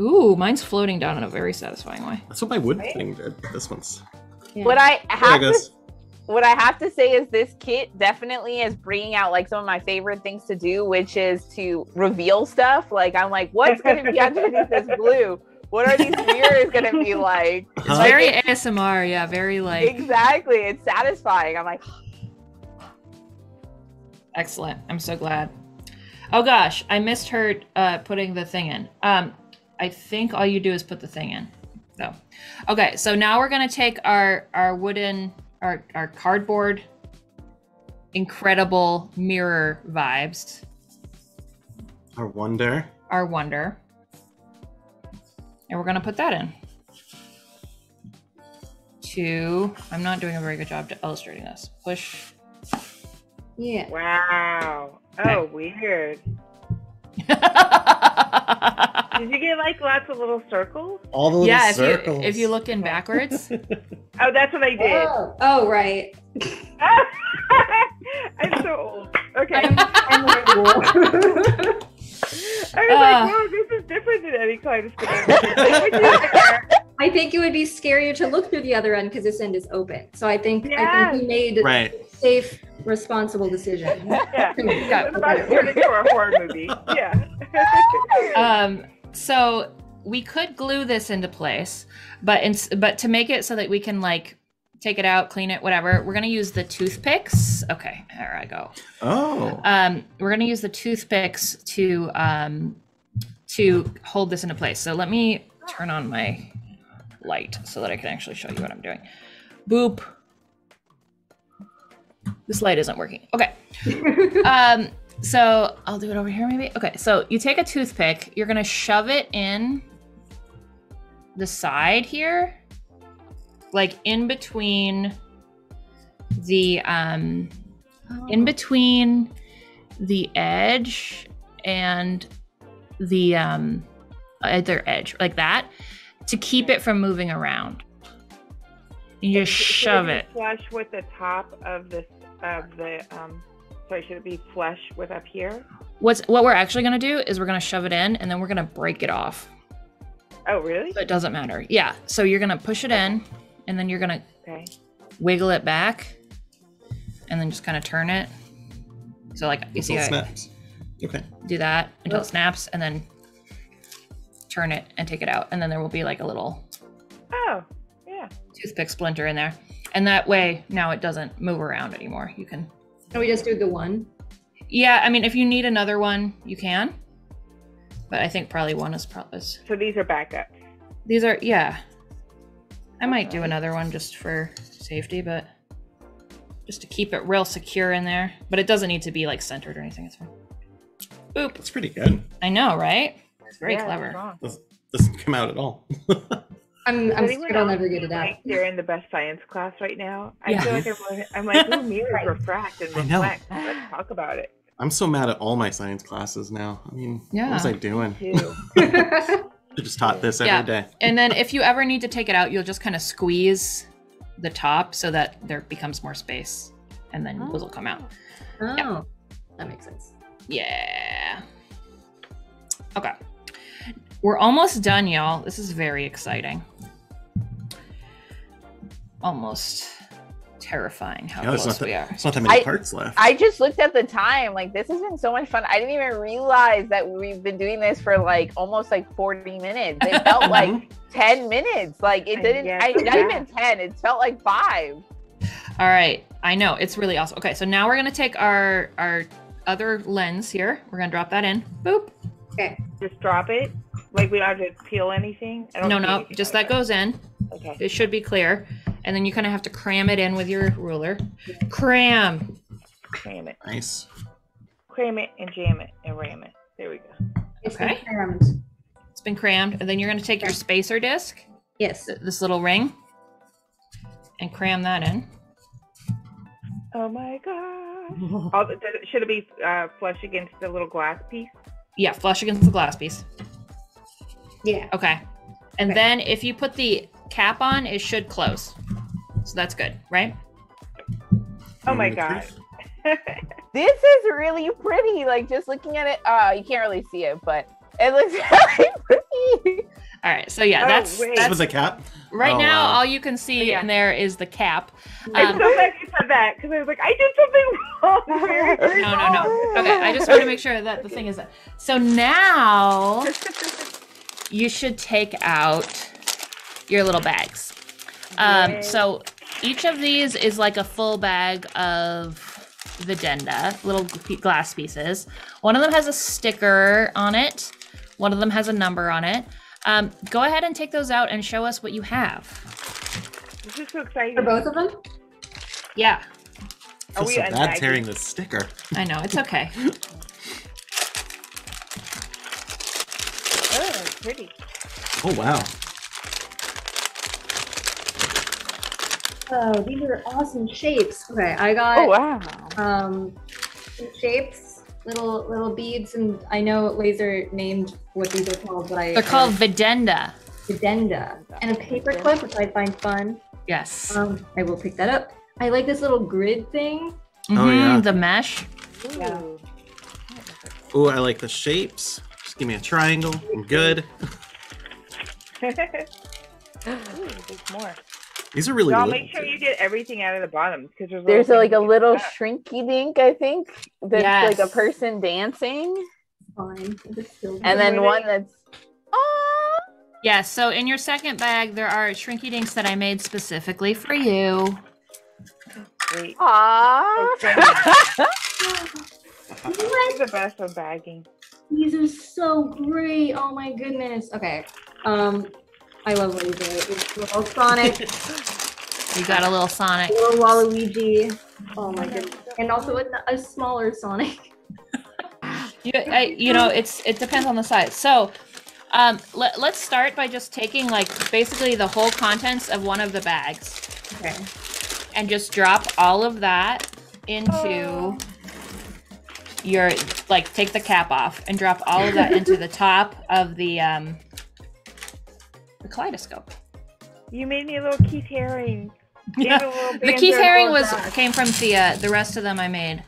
Ooh, mine's floating down in a very satisfying way.
That's what my wood
Right?
thing did. This one's.
Yeah.
What I
There it
have to what I have to say is this kit definitely is bringing out like some of my favorite things to do, which is to reveal stuff. Like I'm like, what's going to be underneath this blue? What are these mirrors going to be like?
It's
Huh?
very ASMR, yeah, very like
Exactly, it's satisfying. I'm like,
excellent. I'm so glad. Oh gosh, I missed her uh, putting the thing in. Um, I think all you do is put the thing in. So, okay, so now we're gonna take our our wooden our our cardboard incredible mirror vibes,
Our wonder.
our wonder, and we're gonna put that in. To I'm not doing a very good job to illustrating this. Push.
Yeah.
Wow.
Oh, okay.
Oh, weird. Did you get like lots of little circles?
All the little
yeah, if
circles.
you if you look in backwards.
Oh, that's what I did.
Oh, oh right.
I'm so old. Okay.
I'm, I'm like, whoa.
I was
Uh.
like, whoa, this is different than any kaleidoscope. Like, what is?
I think it would be scarier to look through the other end because this end is open. So I think I think he made
Right.
a safe, responsible decision.
yeah.
Yeah.
It's about to turn into a horror movie. Yeah.
um, so we could glue this into place, but in, but to make it so that we can like take it out, clean it, whatever, we're gonna use the toothpicks. Okay, there I go.
Oh.
Um, we're gonna use the toothpicks to um, to hold this into place. So let me turn on my light so that I can actually show you what I'm doing. Boop. This light isn't working. Okay. um, so I'll do it over here maybe. Okay, so you take a toothpick, you're gonna shove it in the side here, like in between the um in between the edge and the um other edge like that to keep it from moving around. You just shove it.
Flush with the top of this of the um. Sorry, should it be flush with up here?
What's what we're actually gonna do is we're gonna shove it in and then we're gonna break it off.
Oh, really?
So it doesn't matter. Yeah. So you're gonna push it in and then you're gonna
Okay.
wiggle it back and then just kind of turn it. So like you see,
Little
how I
snaps. Okay.
do that until it oh. snaps, and then turn it and take it out, and then there will be like a little
Oh, yeah.
toothpick splinter in there, and that way now it doesn't move around anymore. You can,
Can we just do the one?
yeah. I mean, if you need another one, you can, but I think probably one is probably
So these are backups.
these are yeah. I might do another one just for safety, but just to keep it real secure in there. But it doesn't need to be like centered or anything. It's fine. Boop.
That's pretty good.
I know, right? It's very
Yeah,
clever.
strong.
This doesn't come out at all.
I'm, I'm
anyone
scared I'll never get it out.
like They're in the best science class right now. I
Yeah.
feel like I'm, like- I'm like, ooh, mirrors refract and
I know.
reflect. Let's talk about it.
I'm so mad at all my science classes now. I mean, what was
Yeah.
I doing?
Too.
I just taught this every
Yeah.
day.
And then if you ever need to take it out, you'll just kind of squeeze the top so that there becomes more space, and then those will come out.
oh, oh that makes sense.
Yeah. Okay. We're almost done, y'all. This is very exciting. Almost terrifying how
Yeah,
close
not,
we
that,
are.
it's not that many
I-
parts left.
I just looked at the time. Like this has been so much fun. I didn't even realize that we've been doing this for like almost like 40 minutes. It felt like mm-hmm. 10 minutes. Like it didn't
guess,
I, not
yeah.
even 10. It felt like five.
All right. I know it's really awesome. Okay, so now we're gonna take our our other lens here. We're gonna drop that in. Boop.
Okay.
Just drop it. Like we don't have to peel anything. I don't
No, no,
anything
just
like
that goes in.
Okay.
It should be clear. And then you kind of have to cram it in with your ruler. Cram.
Cram it.
nice.
Cram it and jam it and ram it. There we go.
It's
Okay.
been crammed.
It's been crammed. And then you're going to take your spacer disc,
Yes.
th- this little ring, and cram that in.
Oh my god. All the, should it be uh, flush against the little glass piece?
Yeah, flush against the glass piece.
Yeah.
Okay. And
Okay.
then if you put the cap on, it should close. So that's good, right?
Oh my god.
This is really pretty. Like just looking at it, uh you can't really see it, but it looks really pretty.
All right. So yeah,
Oh,
that's
wait.
This
that's
was a cap.
right
Oh,
now.
wow.
All you can see
Yeah.
in there is the cap.
I'm
Um,
so glad you said that because I was like, I did something wrong. Very, very
no, no, no. Okay, I just want to make sure that the thing is that. So now you should take out your little bags. Um, so each of these is like a full bag of Videnda, little glass pieces. One of them has a sticker on it. One of them has a number on it. Um, go ahead and take those out and show us what you have.
This is so exciting.
For both of them?
Yeah,
I
Are we
so bad
unbagging?
tearing the sticker.
I know it's okay.
Oh, pretty.
Oh wow.
Oh, these are awesome shapes. Okay, I got
Oh wow.
um shapes, little little beads, and I know Laser named what these are called, but I
They're called Videnda.
addenda and a paper clip, which I find fun.
Yes.
Um, I will pick that up. I like this little grid thing.
Oh,
Mhm,
yeah.
The mesh.
Yeah.
Ooh.
Oh, I like the shapes. Just give me a triangle. I'm good.
Ooh, there's more.
These are really
Y'all
little,
make sure
too.
you get everything out of the bottom because there's,
There's
little
like a little
can
shrinky dink, I think. That's like a person dancing.
Fine.
And then
Really?
one that's oh
Yeah, so in your second bag, there are shrinky dinks that I made specifically for you.
Wait.
Aww.
He's the best on bagging.
These are so great. Oh my goodness. Okay. Um, I love Laser. It's a little Sonic,
You got a little Sonic.
little Waluigi. Oh my goodness. And also a, a smaller Sonic.
You, I, you know, it's it depends on the size. So, um, let, let's start by just taking like basically the whole contents of one of the bags
Okay.
and just drop all of that into
Oh.
your like take the cap off and drop all of that into the top of the um the kaleidoscope.
You made me a little Keith Haring. You had a little
the Keith Haring was
back.
came from Thea. The rest of them I made.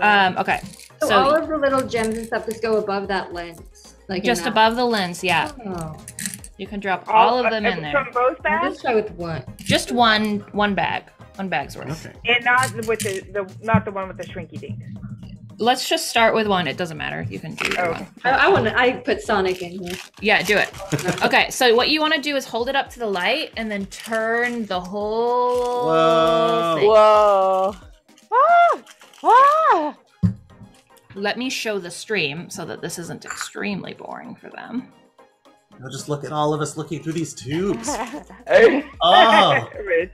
Um, okay,
So,
so,
all of the little gems and stuff just go above that lens. Like
just
that-
above the lens, yeah.
Oh.
You can drop
it.
all of them
uh,
in there.
From both
I'll
bags?
just try with one.
Just one one bag. One bag's worth.
Okay.
And not with the, the not the one with the shrinky dink.
Let's just start with one. It doesn't matter. You can do either
Oh,
one.
I, I want to. I put Sonic in here.
Yeah, do it. Okay, so what you want to do is hold it up to the light and then turn the whole
Whoa.
thing.
Whoa. Ah! Ah!
Let me show the stream so that this isn't extremely boring for them.
Now just look at all of us looking through these tubes. Oh,
Rich.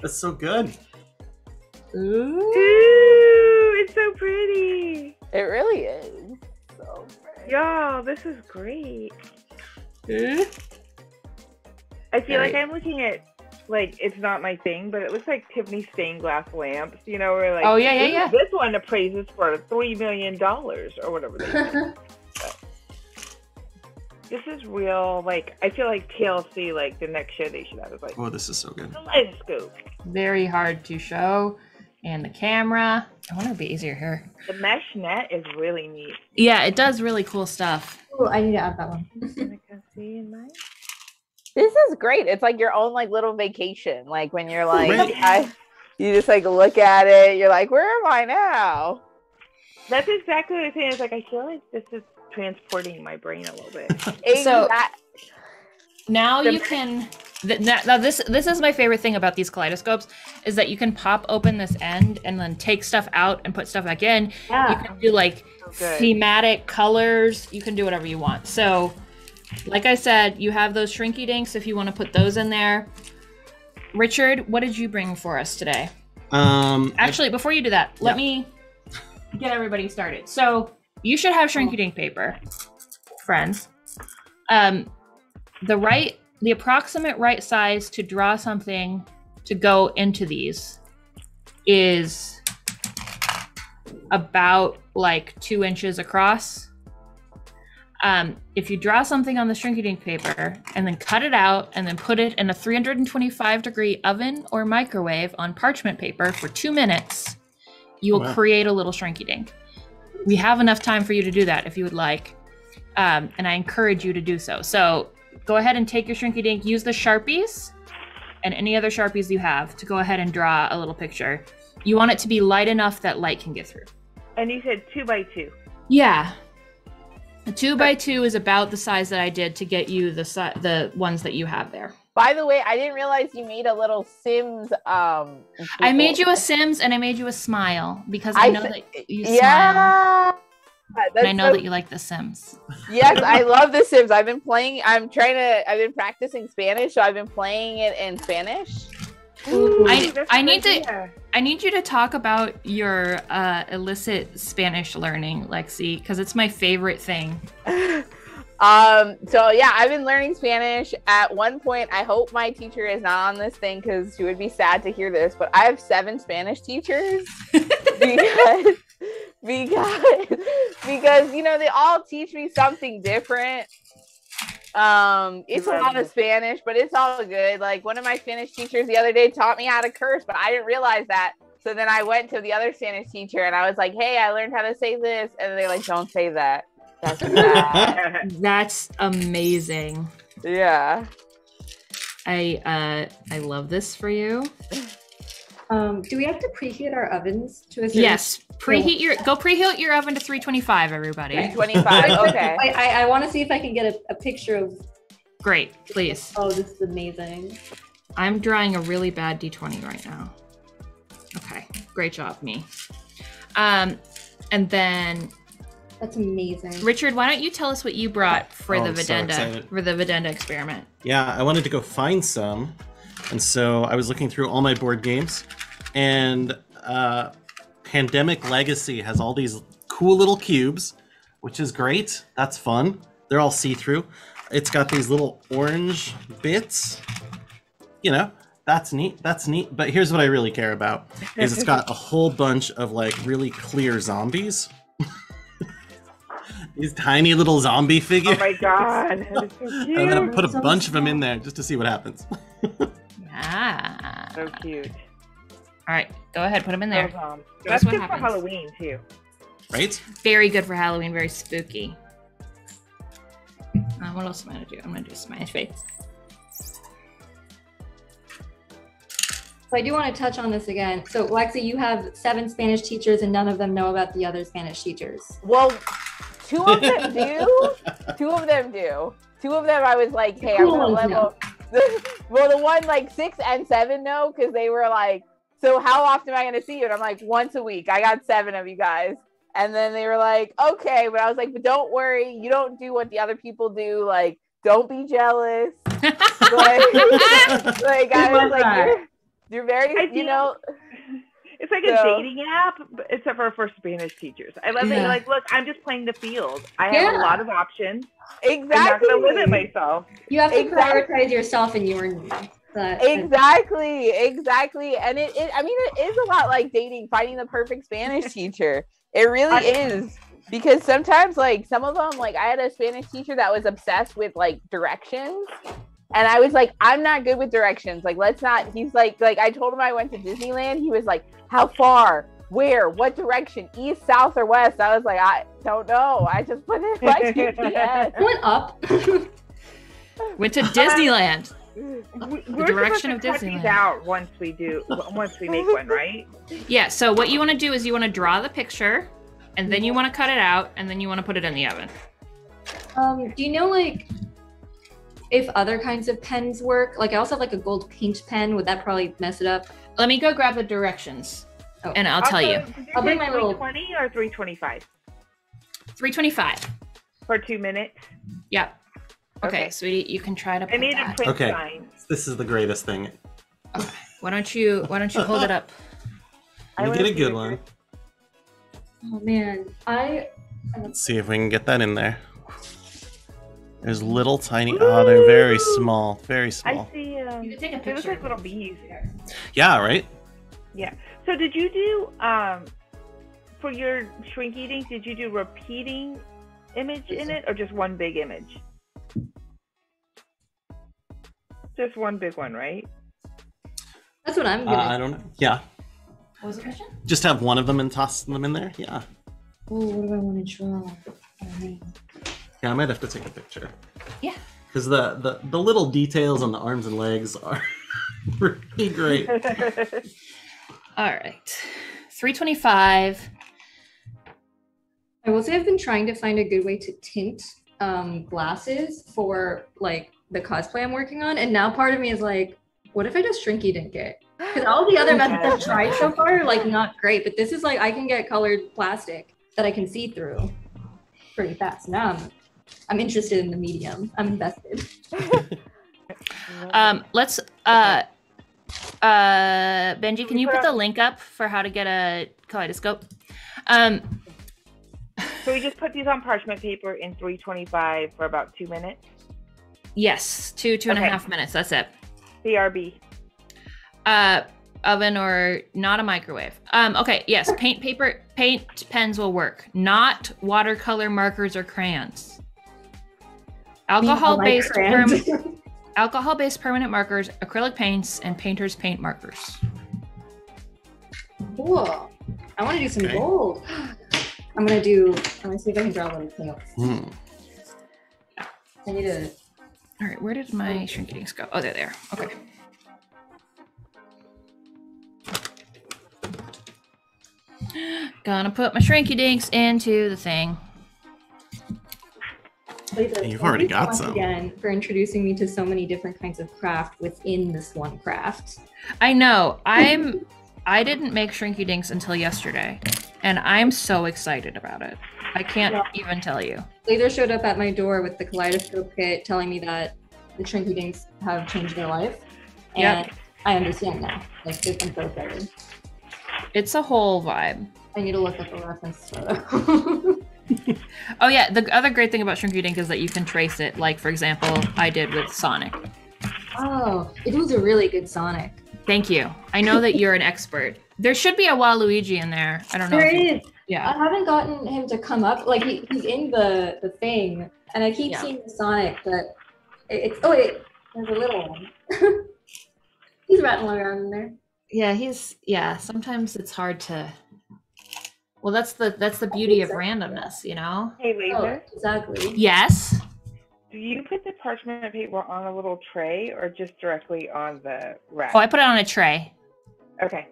that's so good.
Ooh.
Ooh, it's so pretty.
it really is. So pretty.
Y'all, this is great.
Ooh.
I feel like I'm looking at like it's not my thing, but it looks like Tiffany stained glass lamps. You know, where like
Oh, yeah, yeah,
this,
yeah.
This one appraises for three million dollars or whatever. They this is real. Like I feel like TLC, like the next show they should have is like
Oh, this is so good.
kaleidoscope.
Very hard to show. And the camera. I want it to be easier here.
The mesh net is really neat.
Yeah, it does really cool stuff.
oh, I need to add that one.
I can see in mine.
This is great. It's like your own like little vacation. Like when you're like, I, you just like look at it. You're like, where am I now?
That's exactly what I'm saying. It's like I feel like this is transporting my brain a little bit.
So-
Exact-
Now
The-
you can. Th- now now this this is my favorite thing about these kaleidoscopes is that you can pop open this end and then take stuff out and put stuff back in.
Yeah.
You can do like
good.
thematic colors. You can do whatever you want. So, like I said, you have those shrinky dinks if you want to put those in there. Richard, what did you bring for us today?
Um, I-
Actually, before you do that, let
Yeah.
me get everybody started. So, you should have shrinky dink paper, friends. Um, the right, the approximate right size to draw something to go into these is about like two inches across. Um, if you draw something on the shrinky dink paper and then cut it out and then put it in a 325 degree oven or microwave on parchment paper for two minutes, you will
Wow.
create a little shrinky dink. We have enough time for you to do that if you would like. Um, and I encourage you to do so. So go ahead and take your shrinky dink, use the Sharpies and any other Sharpies you have to go ahead and draw a little picture. You want it to be light enough that light can get through.
And you said two by two.
Yeah. A two by two is about the size that I did to get you the si- the ones that you have there.
By the way, I didn't realize you made a little Sims. Um,
I made you a Sims and I made you a smile because I,
I
know
s-
that you smile
Yeah.
And I know
so-
that you like the Sims.
yes, I love The Sims. I've been playing. I'm trying to. I've been practicing Spanish, so I've been playing it in Spanish.
I-
that's
I
a good
need to- I need you to talk about your uh, illicit Spanish learning, Lexie, because it's my favorite thing.
um. So yeah, I've been learning Spanish. At one point, I hope my teacher is not on this thing because she would be sad to hear this. But I have seven Spanish teachers because because because you know they all teach me something different. Um, it's a lot of Spanish, but it's all good. Like one of my Spanish teachers the other day taught me how to curse, but I didn't realize that. So then I went to the other Spanish teacher and I was like, "Hey, I learned how to say this," and they're like, "Don't say that." That's bad.
That's amazing.
yeah.
I uh, I love this for you.
Um, do we have to preheat our ovens to a certain?
Yes, preheat your go preheat your oven to 325, everybody.
Twenty-five. Okay.
I, I, I want to see if I can get a, a picture of.
Great, please.
Oh, this is amazing.
I'm drawing a really bad d20 right now. Okay, great job, me. Um, and then
That's amazing.
Richard, why don't you tell us what you brought for
Oh,
the
I'm so
for the Videnda experiment?
Yeah, I wanted to go find some, and so I was looking through all my board games, and uh, Pandemic Legacy has all these cool little cubes, which is great. That's fun. They're all see-through. It's got these little orange bits. You know, that's neat. That's neat. But here's what I really care about: is it's got a whole bunch of like really clear zombies. these tiny little zombie figures.
Oh my god, that is so cute.
I'm gonna put a
So
bunch of them in there just to see what happens.
Yeah.
So cute.
All right, go ahead, put them in there.
So, um, That's
us what
good
happens.
for Halloween too.
right?
Very good for Halloween. Very spooky. Uh, what else am I gonna do? I'm gonna do a Spanish face.
So I do want to touch on this again. So Lexie, you have seven Spanish teachers and none of them know about the other Spanish teachers.
Well, two of them do. Two of them do. Two of them, I was like, hey, I'm
cool
gonna level. well, the one like six and seven no, because they were like, so how often am I gonna see you? And I'm like, once a week. I got seven of you guys. And then they were like, okay, but I was like, but don't worry, you don't do what the other people do. Like, don't be jealous. Like, like I was like,
that.
you're, you're very,
I
you
think-
know,
It's like a dating app, except for for Spanish teachers. I love that
Yeah.
you're like, look, I'm just playing the field. I have
Yeah.
a lot of options. I'm not
exactly.
gonna limit myself.
You have to
Exactly.
prioritize yourself and your needs. That-
exactly exactly and it, it i mean it is a lot like dating finding the perfect spanish teacher it really
I-
is because sometimes like some of them like i had a spanish teacher that was obsessed with like directions and i was like i'm not good with directions like let's not he's like like i told him i went to disneyland he was like how far where what direction east south or west i was like i don't know i just put it in my gps
went up.
Went to Disneyland.
We-
The
We're
direction
supposed to
of
cut these
Disneyland.
out once we do once we make one, right?
Yeah, so what you want to do is you want to draw the picture, and then you want to cut it out, and then you want to put it in the oven.
Um, do you know like if other kinds of pens work? Like I also have like a gold paint pen. Would that probably mess it up?
Let me go grab the directions,
Oh.
and I'll tell
Also,
you.
I'll bring
say
my little-
320 or 325
325.
for two minutes.
Yep. Okay,
Okay.
sweetie, you can try to
I
put
need a
that.
print
Okay.
sign.
This is the greatest thing.
Why don't you Why don't you hold it up?
I
You get a good
the
one.
Oh man, I
Let's see if we can get that in there. There's little tiny. Oh, they're very small. Very small.
I see. Um,
You can take a
they look
picture.
like little bees.
Yeah, right? Yeah.
So did you do um for your shrink eating? Did you do repeating image in it or just one big image? Just one big one, right?
that's what I'm
Uh,
gonna.
I don't know. Yeah.
What was the question?
Just have one of them and toss them in there? Yeah.
oh, what do I want to draw? Man.
Yeah, I might have to take a picture.
Yeah.
Because the, the, the little details on the arms and legs are pretty great.
All right, 325.
I will say I've been trying to find a good way to tint um, glasses for like the cosplay I'm working on, and now part of me is like, what if I just shrinky dink it? Because all the other methods I've tried so far are like not great, but this is like I can get colored plastic that I can see through pretty fast. Now I'm I'm interested in the medium. I'm invested.
Um, let's uh, uh, Benji, can you
Put
put the link up for how to get a kaleidoscope? Um,
so we just put these on parchment paper in 325 for about two minutes.
yes, two two and a half
Okay.
minutes. That's it.
BRB.
Uh, oven or not a microwave. Um, okay, yes, paint paper, paint pens will work. Not watercolor markers or crayons. Alcohol-based perm- alcohol-based permanent markers, acrylic paints, and painter's paint markers.
cool. I want to do some
Okay.
gold. I'm gonna do. I'm gonna see if I can draw a little tail.
Hmm.
I need to.
All right, where did my shrinkings go? Oh, they're there. Okay. Gonna put my shrinky dinks into the thing.
Lisa,
You've already got
once
some.
Again, for introducing me to so many different kinds of craft within this one craft.
I know. I'm. I didn't make shrinky dinks until yesterday, and I'm so excited about it. I can't
Yeah.
even tell you.
Laser showed up at my door with the kaleidoscope kit, telling me that the Shrinky Dinks have changed their life, and
Yep.
I understand now. Like, this, I'm so excited.
It's a whole vibe.
I need to look up a reference photo.
Oh yeah, the other great thing about shrinky dink is that you can trace it. Like for example, I did with Sonic.
oh, it was a really good Sonic.
Thank you. I know that you're an expert. There should be a Waluigi in there. I don't know.
There
if you- Yeah.
I haven't gotten him to come up. Like he, he's in the the thing, and I keep
Yeah.
seeing the Sonic, but it- it's oh wait, there's a little one. he's rattling around in there.
Yeah, he's yeah. Sometimes it's hard to. Well, that's the that's the beauty of randomness, you know.
Hey,
Oh, exactly.
Yes.
do you put the parchment paper on a little tray or just directly on the rack?
Oh, I put it on a tray.
Okay.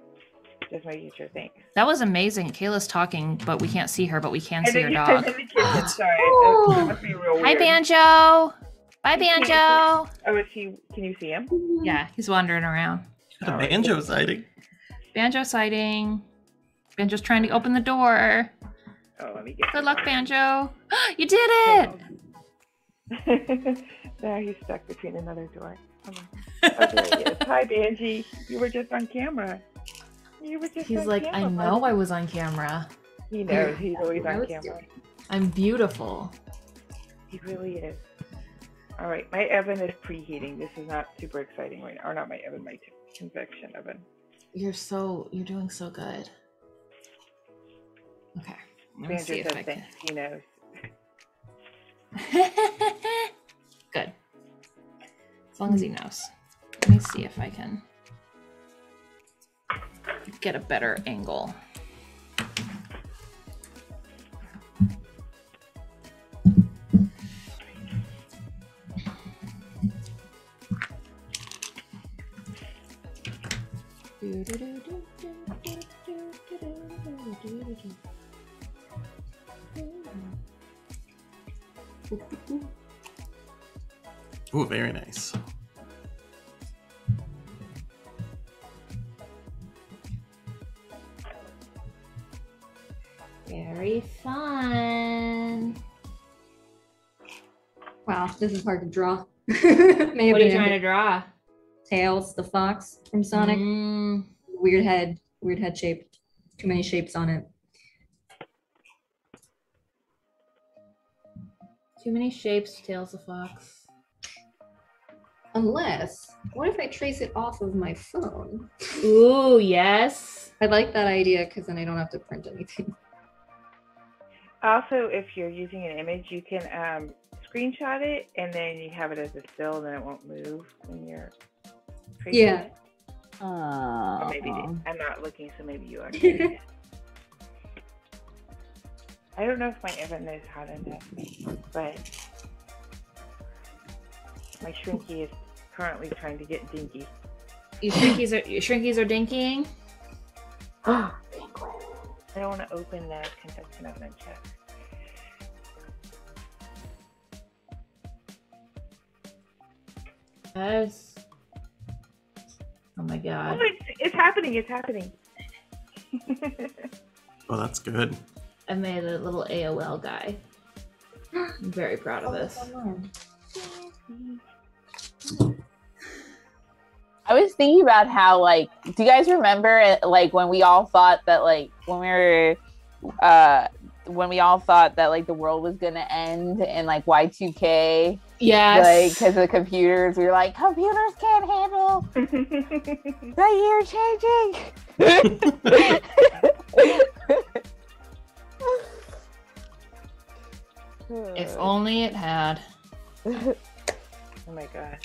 Just making sure. Thanks.
That was amazing. Kayla's talking, but we can't see her, but we can see her dog.
in the kitchen. Sorry. That, that must be real weird.
Hi, Banjo. Bye,
You can't see-
Banjo.
Oh, is he? Can you see him?
Yeah, he's wandering around.
Got banjo sighting.
Banjo sighting. Banjo's trying to open the door.
Oh, let me get.
Good luck, Banjo. you did it.
now he's stuck between another door. Come on. Oh, there he is. Hi, Banji. You were just on camera. You were just.
He's
on
like, I know
buddy."
I was on camera.
He knows. He's always on camera.
doing-
I'm beautiful.
He really is. All right, my oven is preheating. This is not super exciting right now. Or not my oven, my convection oven.
You're so you're doing so good. Okay. Let me
Banjo
see if I
thanks. He knows.
good. As long as he knows. Let me see if I can get a better angle.
Ooh, very nice.
Very fun.
Wow, this is hard to draw. May have
What are you trying to draw?
Tails, the fox from Sonic.
Mm,
Weird head, weird head shape. Too many shapes on it.
Too many shapes, tails of fox.
Unless, what if I trace it off of my phone?
Ooh, yes.
I like that idea because then I don't have to print anything.
Also, if you're using an image, you can um, screenshot it and then you have it as a still, and then it won't move when you're. tracing
Yeah.
it.
Oh.
Or maybe I'm not looking, so maybe you are. doing it. I don't know if my oven knows how to net me, but my shrinky is currently trying to get dinky.
Your shrinkies are your shrinkies are dinkying.
I don't want to open the convection oven and check.
Yes. Oh my god.
Oh, it's, it's happening! It's happening.
Oh, that's good.
I made a little AOL guy. I'm very proud of this.
I was thinking about how, like, do you guys remember, uh, like, when we all thought that, like, when we were, uh, when we all thought that, like, the world was gonna end in, like, Y2K,
Yes.
like, because of the computers, we were like, computers can't handle the year changing.
if only it had.
oh my god.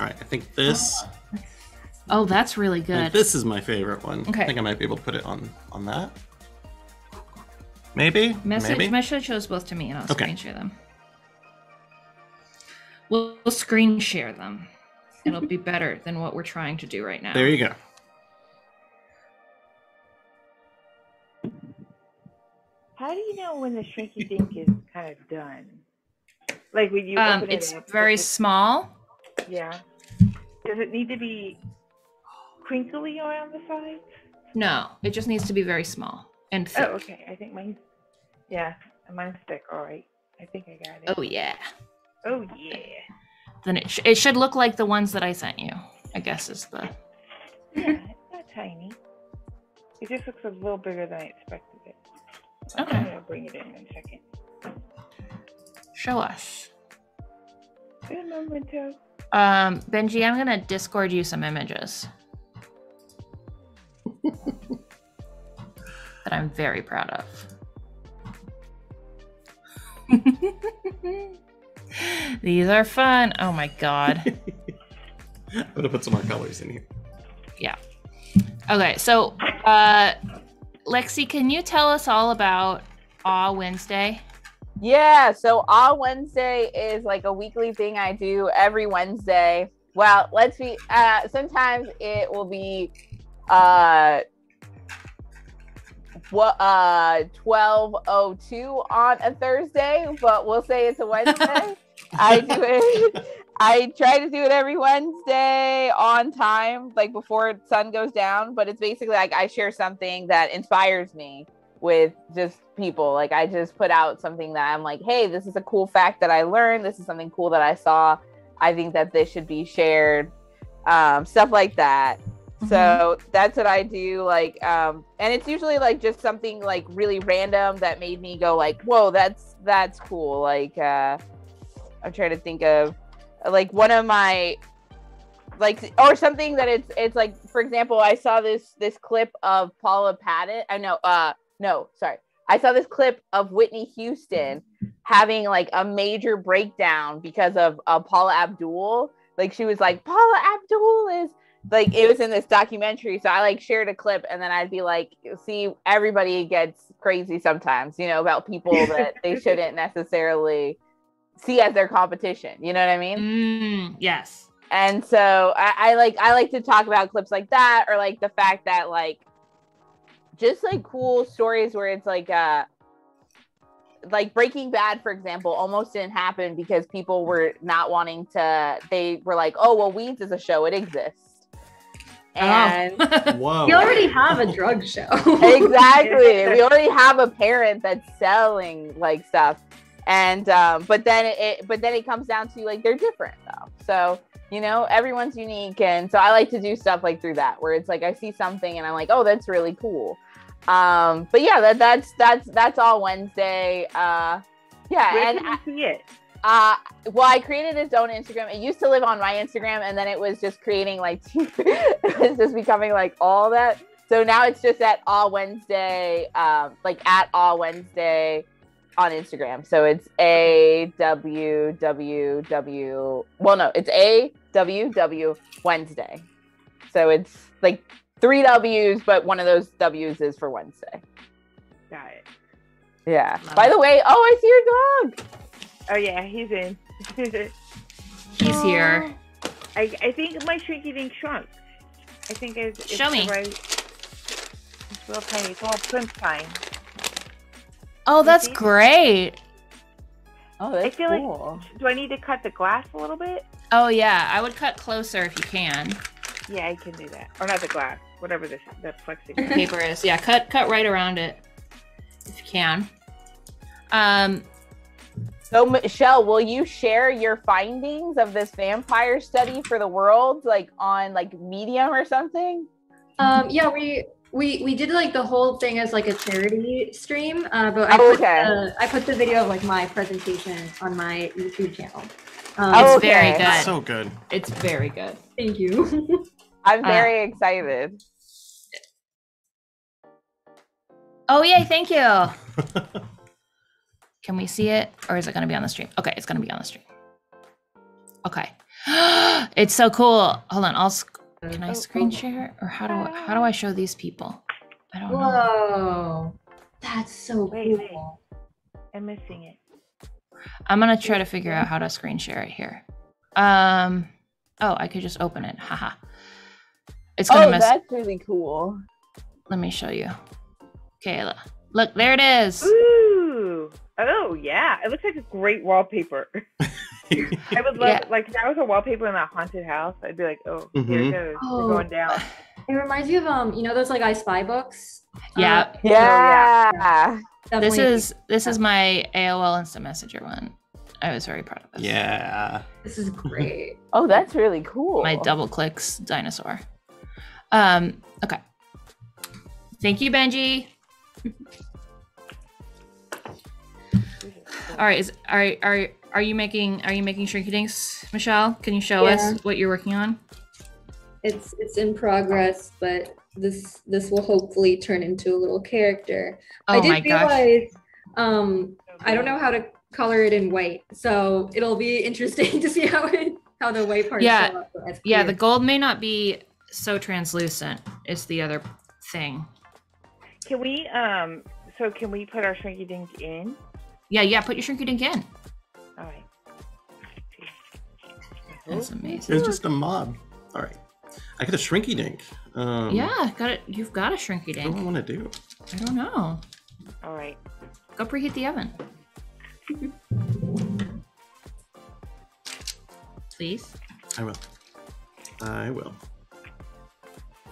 All right, I think this.
Oh, that's really good.
this is my favorite one.
Okay.
I think I might be able to put it on on that. Maybe.
Message
Maybe.
message shows both to me and I'll
Okay.
screen share them. We'll, we'll screen share them. It'll be better than what we're trying to do right now.
There you go.
How do you know when the shrinky dink is kind of done? Like when you
um,
it
it's
up,
very
does
small.
yeah. Does it need to be crinkly around the sides?
No, it just needs to be very small and thick.
Oh, okay. I think mine. Yeah, mine's thick. All right. I think I got it.
Oh yeah.
Oh yeah.
Then it, sh- it should look like the ones that I sent you. I guess is the
Yeah, it's not tiny. It just looks a little bigger than I expected it.
Okay.
I'm gonna bring it in in a second.
show us.
Good memento.
Um, Benji, I'm gonna Discord you some images that I'm very proud of. These are fun. Oh my god.
I'm gonna put some more colors in here. Yeah.
Okay, so uh Lexie, can you tell us all about Aw Wednesday?
Yeah, so All Wednesday is like a weekly thing I do every Wednesday. well, let's be. Uh, sometimes it will be, uh, what uh twelve oh two on a Thursday, but we'll say it's a Wednesday. I do it. I try to do it every Wednesday on time, like before sun goes down. But it's basically like I share something that inspires me with just people. Like I just put out something that I'm like, hey, this is a cool fact that I learned. This is something cool that I saw. I think that this should be shared. Um, stuff like that. So that's what I do. Like, um, and it's usually like just something like really random that made me go like, whoa, that's that's cool. Like, uh, I'm trying to think of like one of my like or something that it's it's like for example i saw this this clip of paula patton i know uh no sorry. I saw this clip of whitney houston having like a major breakdown because of uh, paula abdul. Like she was like paula abdul is like it was in this documentary so i like shared a clip and then i'd be like see everybody gets crazy sometimes you know about people that they shouldn't necessarily see as their competition you know what i mean
Mm, yes.
and so I, I like I like to talk about clips like that or like the fact that like just like cool stories where it's like uh like Breaking Bad, for example, almost didn't happen because people were not wanting to. They were like, "Oh, well, Weeds is a show; it exists." And
Oh.
Whoa.
We already have a drug show.
exactly, we already have a parent that's selling like stuff, and um, but then it, but then it comes down to like they're different though. So you know, everyone's unique, and so I like to do stuff like through that, where it's like I see something and I'm like, oh, that's really cool. Um, but yeah, that that's that's that's all Wednesday. Uh, yeah,
Where
and
can you see it?
uh, well, I created its own Instagram. It used to live on my Instagram, and then it was just creating like it was just becoming like all that. So now it's just at all Wednesday, um, like at all Wednesday on Instagram. So it's a w w w. Well, no, it's a w w Wednesday. So it's like three W's, but one of those W's is for Wednesday.
Got it.
Yeah.
Love
By
it.
the way, oh, I see your dog.
Oh yeah, he's in.
He's here.
I, I think my shrinky dink shrunk. I think it's, it's
Show
the
me.
Right, it's real tiny. It's all print fine.
Oh, that's great.
Oh, that's
feel like- Do I need to cut the glass a little bit?
Oh yeah, I would cut closer if you can.
Yeah, I can do that. Or not the glass, whatever this the plexi.
Paper is. Yeah, cut cut right around it if you can. Um,
So, Michelle, will you share your findings of this vampire study for the world, like on like Medium or something?
Um, yeah, we we we did like the whole thing as like a charity stream, uh, but I
Oh,
put
okay.
the, I put the video of like my presentation on my YouTube channel. Um,
Oh,
it's very
okay.
good.
So good.
It's very good.
Thank you.
I'm
Uh,
very excited.
Oh yay! Thank you. Can we see it, or is it going to be on the stream? Okay, it's going to be on the stream. Okay. it's so cool. Hold on. I'll. Sc- can I
Oh,
screen
oh.
share, or how do I, how do I show these people? I don't know.
Whoa, that's so
Wait, wait.
cool.
I'm missing it.
I'm gonna try to figure out how to screen share it here. Um. Oh, I could just open it. Haha. It's gonna
Oh,
mess.
that's really cool.
Let me show you. Okay, look. Look, there it is.
Ooh. Oh yeah, it looks like a great wallpaper. I would love
Yeah.
like if that was a wallpaper in that haunted house. I'd be like, oh, here
Mhm.
it goes.
Oh.
We're going down.
It reminds me of um, you know those like I Spy books.
Yeah.
Uh,
Yeah.
This is this is my AOL Instant Messenger one. I was very proud of this.
yeah.
this is great.
Oh, that's really cool.
My Doubleclicks dinosaur. Um. Okay. Thank you, Benji. All right. Is are are are you making are you making shrinky dinks, Michelle? Can you show
Yeah.
us what you're working on?
It's it's in progress, but this this will hopefully turn into a little character.
Oh
I did
my gosh.
realize um I don't know how to color it in white, so it'll be interesting to see how it how the white part
Yeah.
up
Yeah, the gold may not be so translucent. Is the other thing.
Can we um? So can we put our shrinky dink in?
Yeah, yeah. Put your shrinky dink in.
All right.
That's amazing.
It's just a mob. All right. I got a shrinky dink. Um,
Yeah, got it. You've got a shrinky dink.
What do I want to do?
I don't know.
All right.
Go preheat the oven. Please.
I will. I will.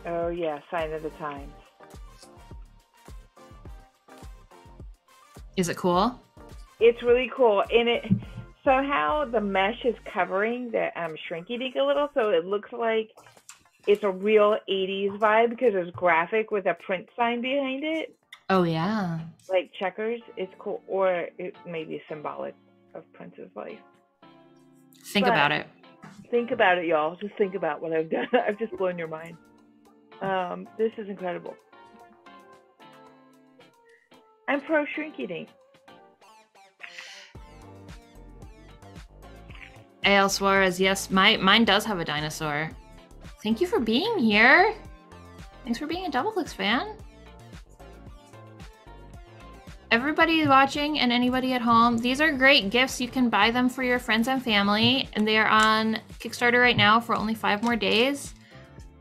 Oh yeah, sign of the times.
Is it cool?
It's really cool, and it somehow the mesh is covering the um shrinky dink a little, so it looks like it's a real '80s vibe because there's graphic with a print sign behind it,
Oh yeah.
like checkers. It's cool, or it may be symbolic of Prince's life.
Think
But-
about it.
Think about it, y'all. Just think about what I've done. I've just blown your mind. Um, this is incredible. I'm pro shrinky dink.
AL Suarez, yes, my mine does have a dinosaur. Thank you for being here. Thanks for being a Doubleclicks fan. Everybody watching and anybody at home, these are great gifts. You can buy them for your friends and family, and they are on Kickstarter right now for only five more days.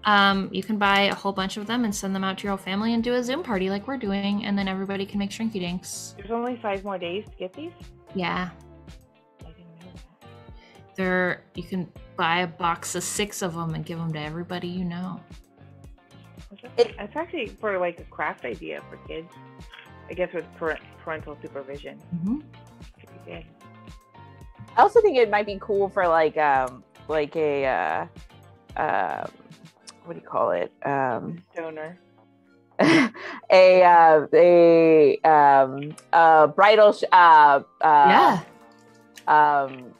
Um, you can buy a whole bunch of them and send them out to your whole family and do a Zoom party like we're doing, and then everybody can make shrinky dinks.
There's only five more days to get these.
Yeah, they're you can buy a box of six of them and give them to everybody you know.
It-
It's actually for like a craft idea for kids. I guess with parental supervision.
Mm-hmm.
Could.
I also think it might be cool for like um like a uh um what do you call it um
Donor.
a uh a um a bridal sh- uh uh
yeah.
um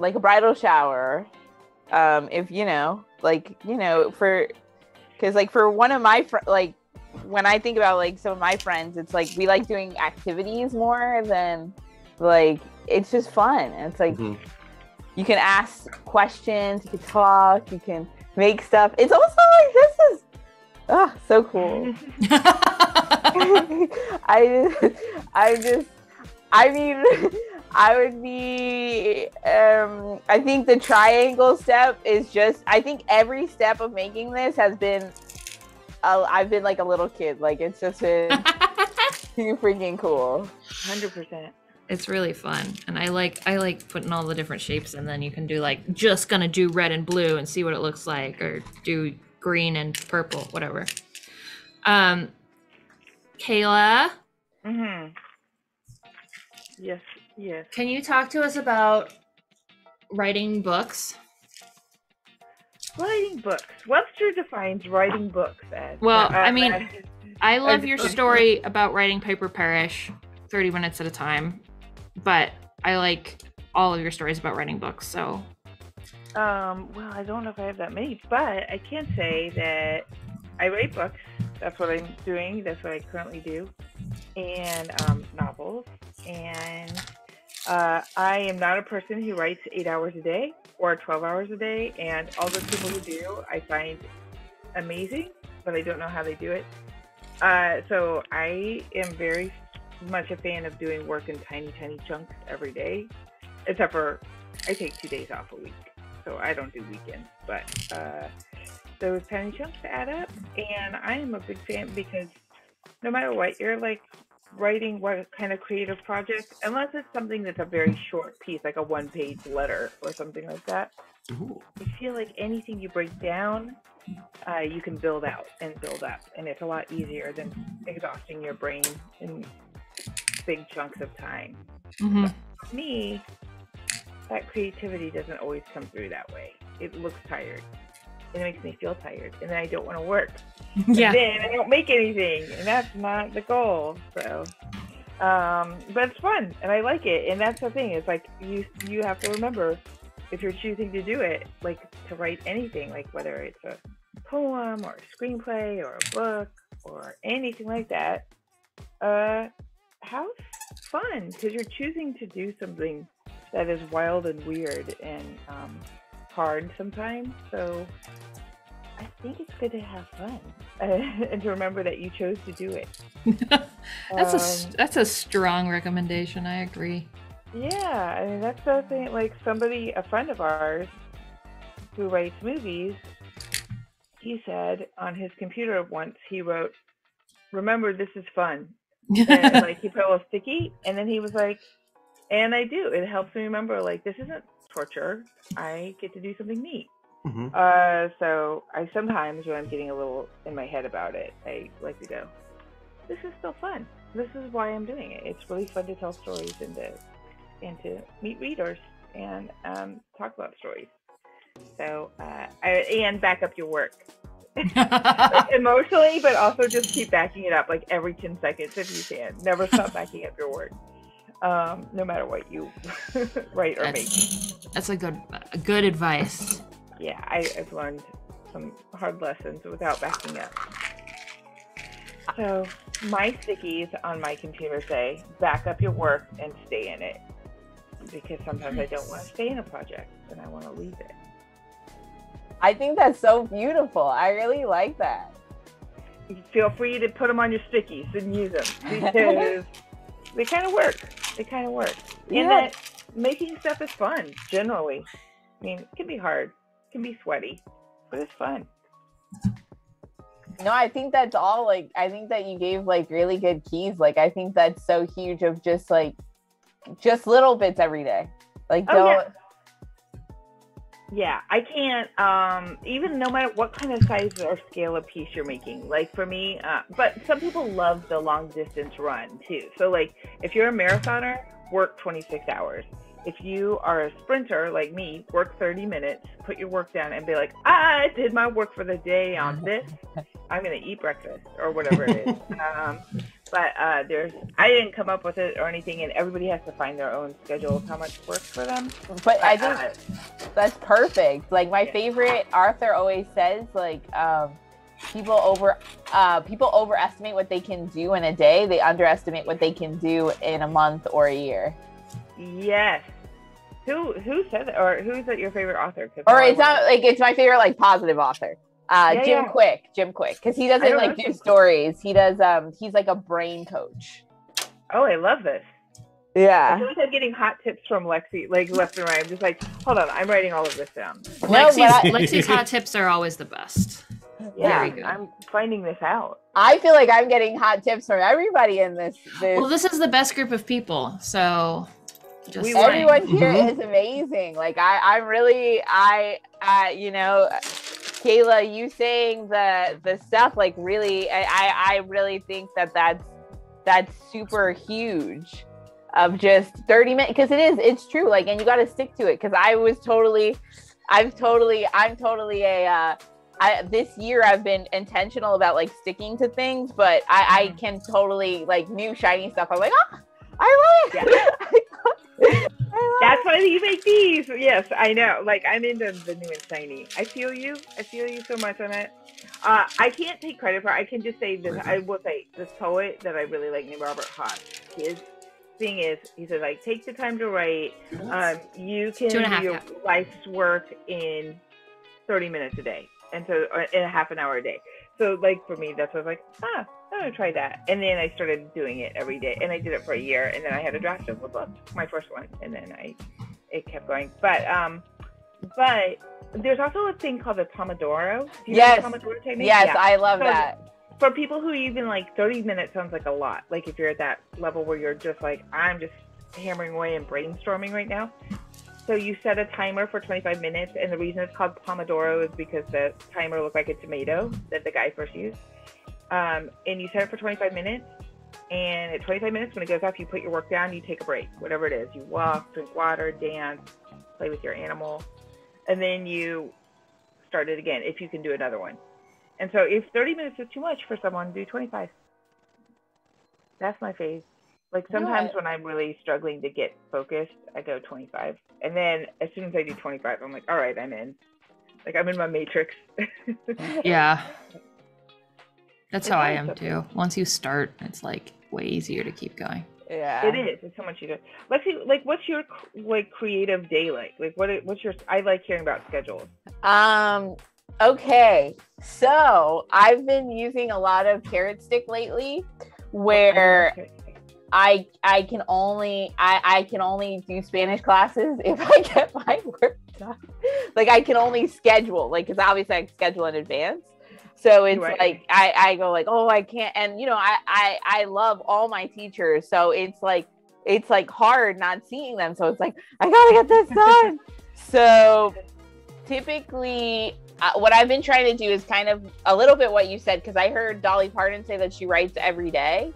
like a bridal shower um if you know like you know for because like for one of my fr- like when i think about like some of my friends it's like we like doing activities more than like it's just fun. And it's like
Mhm.
you can ask questions you can talk you can make stuff. It's also like this is oh so cool. I I just, I mean, I would be, um, I think the triangle step is just, I think every step of making this has been, uh, I've been like a little kid. Like, it's just been too freaking cool.
Hundred percent.
it's really fun and i like i like putting all the different shapes and then you can do like just gonna do red and blue and see what it looks like or do green and purple whatever um kayla
Mm-hmm. Yes. Yes.
can you talk to us about writing books
Writing books. Webster defines writing books as.
Well,
uh,
I mean-
as-
i love your story about writing Piper Perish 30 minutes at a time but i like all of your stories about writing books so
Um, well, I don't know if I have that many, but I can say that I write books. That's what I'm doing. That's what I currently do, and um, novels. And uh, I am not a person who writes eight hours a day or 12 hours a day. And all those people who do, I find amazing, but I don't know how they do it. Uh, so I am very much a fan of doing work in tiny, tiny chunks every day, except for I take two days off a week so I don't do weekends. But uh, those tiny chunks add up, and I am a big fan because no matter what, you're like writing what kind of creative project, unless it's something that's a very short piece, like a one-page letter or something like that.
Ooh.
I feel like anything you break down, uh, you can build out and build up, and it's a lot easier than exhausting your brain in big chunks of time
mhm.
for me, that creativity doesn't always come through that way. It looks tired. And it makes me feel tired. And then I don't want to work.
yeah
And then I don't make anything. And that's not the goal. So um but it's fun and I like it. And that's the thing, it's like you you have to remember if you're choosing to do it, like to write anything, like whether it's a poem or a screenplay or a book or anything like that, uh have fun because you're choosing to do something that is wild and weird and um, hard sometimes. So I think it's good to have fun and to remember that you chose to do it.
that's a
Um,
that's a strong recommendation i agree
Yeah, I mean that's the thing. Like somebody, a friend of ours, who writes movies, he said on his computer once he wrote, "Remember, this is fun." and like he put a little sticky, and then he was like, "And I do. It helps me remember like this isn't torture. I get to do something neat."
hmm
Uh, so I sometimes when I'm getting a little in my head about it, I like to go, "This is still fun. This is why I'm doing it. It's really fun to tell stories and to and to meet readers and um, talk about stories." So uh, I, and back up your work like, emotionally, but also just keep backing it up like every ten seconds if you can. Never stop backing up your work, um, no matter what you write or make.
That's, that's a good a good advice.
yeah, I, I've learned some hard lessons without backing up. So my stickies on my computer say back up your work and stay in it. Because sometimes I don't want to stay in a project and I want to leave it.
I think that's so beautiful. I really like that.
Feel free to put them on your stickies and use them because they kind of work. They kind of work. And
Yeah.
that making stuff is fun generally. I mean, it can be hard, it can be sweaty, but it's fun.
No, I think that's all like I think that you gave like really good keys. Like I think that's so huge of just like just little bits every day. Like
Oh,
don't
yeah. Yeah, I can't. Um, even no matter what kind of size or scale of piece you're making. Like for me, uh, but some people love the long distance run too. So like, if you're a marathoner, work 26 hours. If you are a sprinter like me, work 30 minutes. Put your work down and be like, I did my work for the day on this. I'm gonna eat breakfast or whatever it is. um, but uh, there's, I didn't come up with it or anything, and everybody has to find their own schedule of how much works for them.
but I think
Uh,
That's perfect. Like my
Yeah.
favorite Arthur always says, like um, people over uh, people overestimate what they can do in a day. They underestimate what they can do in a month or a year.
Yes. Who who said that, or who's that your favorite author?
Or it's not like it's my favorite like positive author. Uh,
Yeah,
Jim
yeah.
Kwik, Jim Kwik, because he doesn't like do stories. He does. Um, he's like a brain coach.
Oh, I love this. I
Yeah.
feel like I'm getting hot tips from Lexie, like left and right. I'm just like, hold on, I'm writing all of this down.
No,
Lexie's,
but I-
Lexie's hot tips are always the best.
Yeah,
Very good.
I'm finding this out.
I feel like I'm getting hot tips from everybody in this. this
Well, this is the best group of people, so just
We
saying.
everyone here
Mhm.
is amazing like i i'm really i i you know kayla you saying the the stuff like really i i, really think that that's that's super huge of just 30 minutes because it is it's true like and you got to stick to it because i was totally i've totally i'm totally a uh I, this year I've been intentional about like sticking to things, but I, I can totally like new shiny stuff. I'm like, oh, I love it. Love
That's why you make these. Yes, I know. Like I'm into the new and shiny. I feel you. I feel you so much on it. Uh, I can't take credit for. it. I can just say this. I will say this poet that I really like named Robert Hass. His thing is, he says like take the time to write. Um, you can
Two and a half,
do your
yeah.
life's work in 30 minutes a day, and so uh, in a half an hour a day. So like for me, that's what I was like, ah, I'm gonna try that. And then I started doing it every day, and I did it for a year, and then I had a draft of a book, my first one, and then I it kept going. But um, but there's also a thing called the Pomodoro. Do you
Yes.
Pomodoro technique?
yes,
Yeah.
I love
So-
that.
For people who even like 30 minutes sounds like a lot. Like if you're at that level where you're just like, I'm just hammering away and brainstorming right now. So you set a timer for 25 minutes, and the reason it's called Pomodoro is because the timer looked like a tomato that the guy first used. Um, and you set it for 25 minutes, and at 25 minutes, when it goes off, you put your work down, you take a break, whatever it is. You walk, drink water, dance, play with your animal, and then you start it again if you can do another one. And so if 30 minutes is too much for someone, do 25. That's my phase. Like sometimes
Yeah.
when I'm really struggling to get focused, I go 25. And then as soon as I do 25, I'm like, all right, I'm in. Like I'm in my matrix.
Yeah. That's
It's
how I am
something.
too. Once you start, it's like way easier to keep going.
Yeah.
It is. It's so much easier. Let's see. Like, what's your like creative day like? Like, what? What's your? I like hearing about schedules.
Um. Okay. So I've been using a lot of carrot stick lately, where
Okay.
I I can only I I can only do Spanish classes if I get my work done. like I can only schedule like because obviously I schedule in advance. So it's
Right.
like I, I go like, oh, I can't, and you know, I, I I love all my teachers, so it's like it's like hard not seeing them. So it's like I gotta get this done. so typically, uh, what I've been trying to do is kind of a little bit what you said because I heard Dolly Parton say that she writes every day.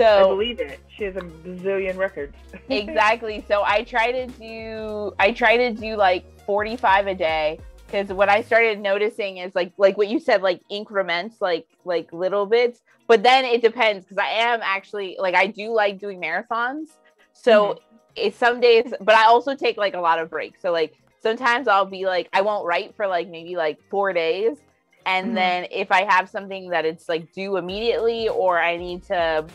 I believe it. She has a bazillion records.
exactly. So I try to do I try to do like 45 a day because what I started noticing is like like what you said like increments like like little bits but then it depends because I am actually like I do like doing marathons so it's some days but I also take like a lot of breaks so like sometimes I'll be like I won't write for like maybe like 4 days and
Mhm.
then if I have something that it's like due immediately or I need to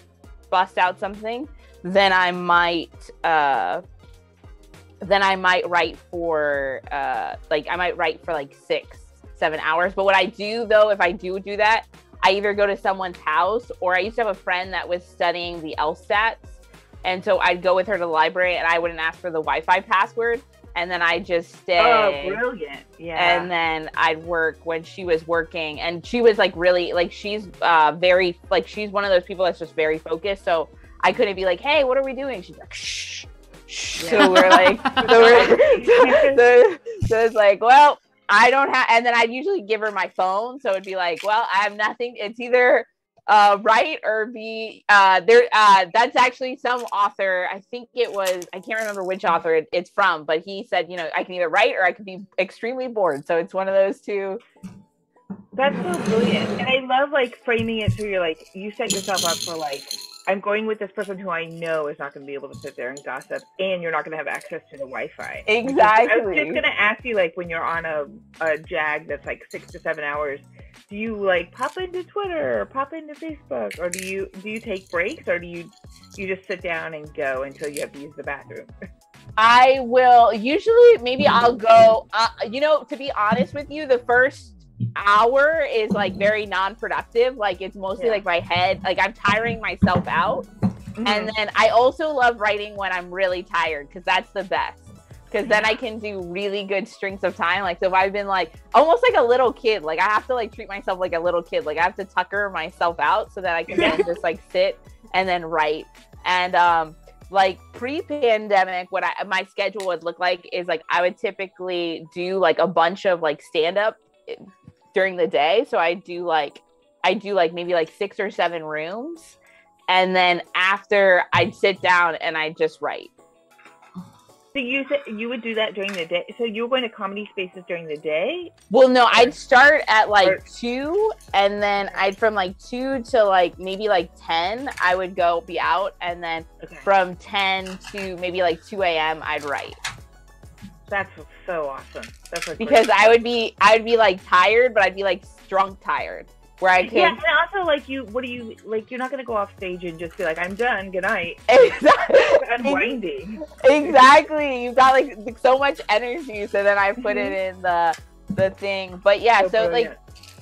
bust out something then I might uh then I might write for uh like I might write for like six, seven hours. But what I do though, if I do do that, I either go to someone's house or I used to have a friend that was studying the LSATs. And so I'd go with her to the library and I wouldn't ask for the Wi-Fi password. And then I just stay
Oh, brilliant. Yeah.
and then I'd work when she was working and she was like really like she's uh very like she's one of those people that's just very focused so I couldn't be like hey what are we doing she's like shh shh
Yeah.
so we're like so we're so, so it's like well I don't have and then I'd usually give her my phone so it'd be like well I have nothing it's either uh right or be uh there uh that's actually some author i think it was i can't remember which author it, it's from but he said you know i can either write or i could be extremely bored so it's one of those two
That's so brilliant. And I love like framing it so you're like you set yourself up for like I'm going with this person who I know is not going to be able to sit there and gossip, and you're not going to have access to the Wi-Fi. Exactly. I was just gonna ask you, like, when you're on a, a jag that's like six to seven hours, do you like pop into Twitter or pop into Facebook, or do you do you take breaks, or do you you just sit down and go until you have to use the bathroom?
i will usually maybe i'll go uh, you know to be honest with you the first hour is like very non-productive like it's mostly
Yeah.
like my head like i'm tiring myself out And then I also love writing when I'm really tired because that's the best. Because then I can do really good strings of time. Like, so if I've been like almost like a little kid, like I have to like treat myself like a little kid. Like, I have to tucker myself out so that I can then just like sit and then write. And, um, like pre-pandemic what I my schedule would look like is like I would typically do like a bunch of like stand up during the day so I do like I do like maybe like six or seven rooms and then after I'd sit down and I'd just write.
So you said you would do that during the day. So you were going to comedy spaces during the day.
Well, no, I'd start at
Or-
like two, and then I'd from like two to like maybe like ten, I would go be out, and then
Okay.
from ten to maybe like two a.m. I'd write
That's so awesome. That's
because I would be I'd be like tired, but I'd be like drunk tired, where I can Yeah,
and also like you, what do you like? You're not gonna go off stage and just be like, "I'm done, good night."
exactly.
Unwinding.
exactly. You've got like so much energy, so then I put it mm-hmm. in the the thing. But yeah, so, like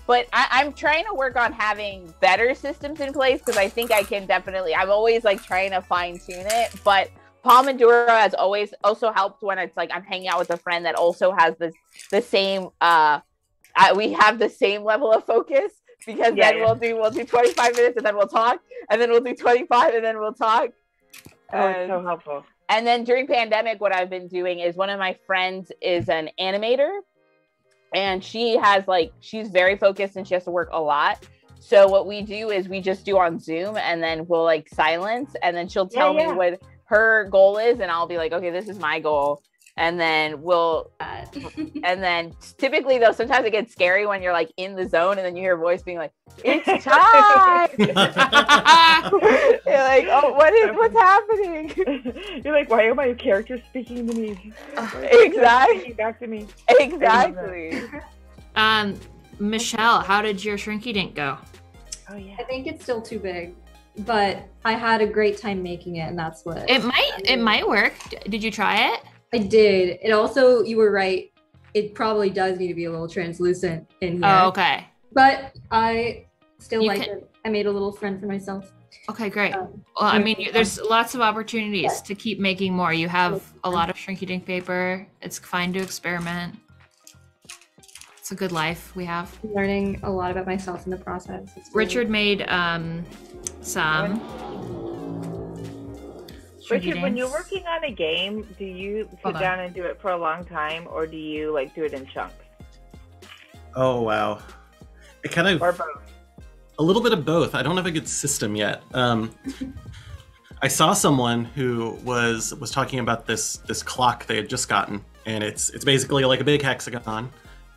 but I, I'm trying to work on having better systems in place because I think I can definitely. I'm always like trying to fine tune it, but Pomodoro has always also helped when it's like I'm hanging out with a friend that also has the the same. uh I, We have the same level of focus because
Yeah,
then
yeah.
we'll do we'll do 25 minutes and then we'll talk, and then we'll do 25 and then we'll talk.
oh, so helpful.
and then during pandemic, what I've been doing is one of my friends is an animator, and she has like she's very focused and she has to work a lot. So what we do is we just do on Zoom, and then we'll like silence, and then she'll tell
yeah.
me what her goal is, and I'll be like, okay, this is my goal, and then we'll. Uh, and then typically though, sometimes it gets scary when you're like in the zone, and then you hear a voice being like, "It's time." you're like, "Oh, what is what's happening?"
You're like, why are my characters speaking to me?
Exactly.
Back to me.
Exactly.
Um, Michelle, how did your Shrinky Dink go?
Oh yeah.
I think it's still too big, but I had a great time making it, and that's what
It might it might work. Did you try it?
I did. It also, you were right. It probably does need to be a little translucent in here.
Oh, okay.
But I still
You
like
can-
it. I made a little friend for myself.
Okay, great.
Um,
Well, I mean, you- there's lots of opportunities
Yeah.
to keep making more. You have a lot of shrinky dink paper. It's fine to experiment. It's a good life we have.
learning a lot about myself in the process. It's really-
Richard made um, some.
Richard, when you're working on a game, do you sit
Hold on.
down and do it for a long time, or do you like do it in chunks,
Oh wow. It kind of
or both?
a little bit of both. I don't have a good system yet. Um, I saw someone who was was talking about this this clock they had just gotten, and it's it's basically like a big hexagon,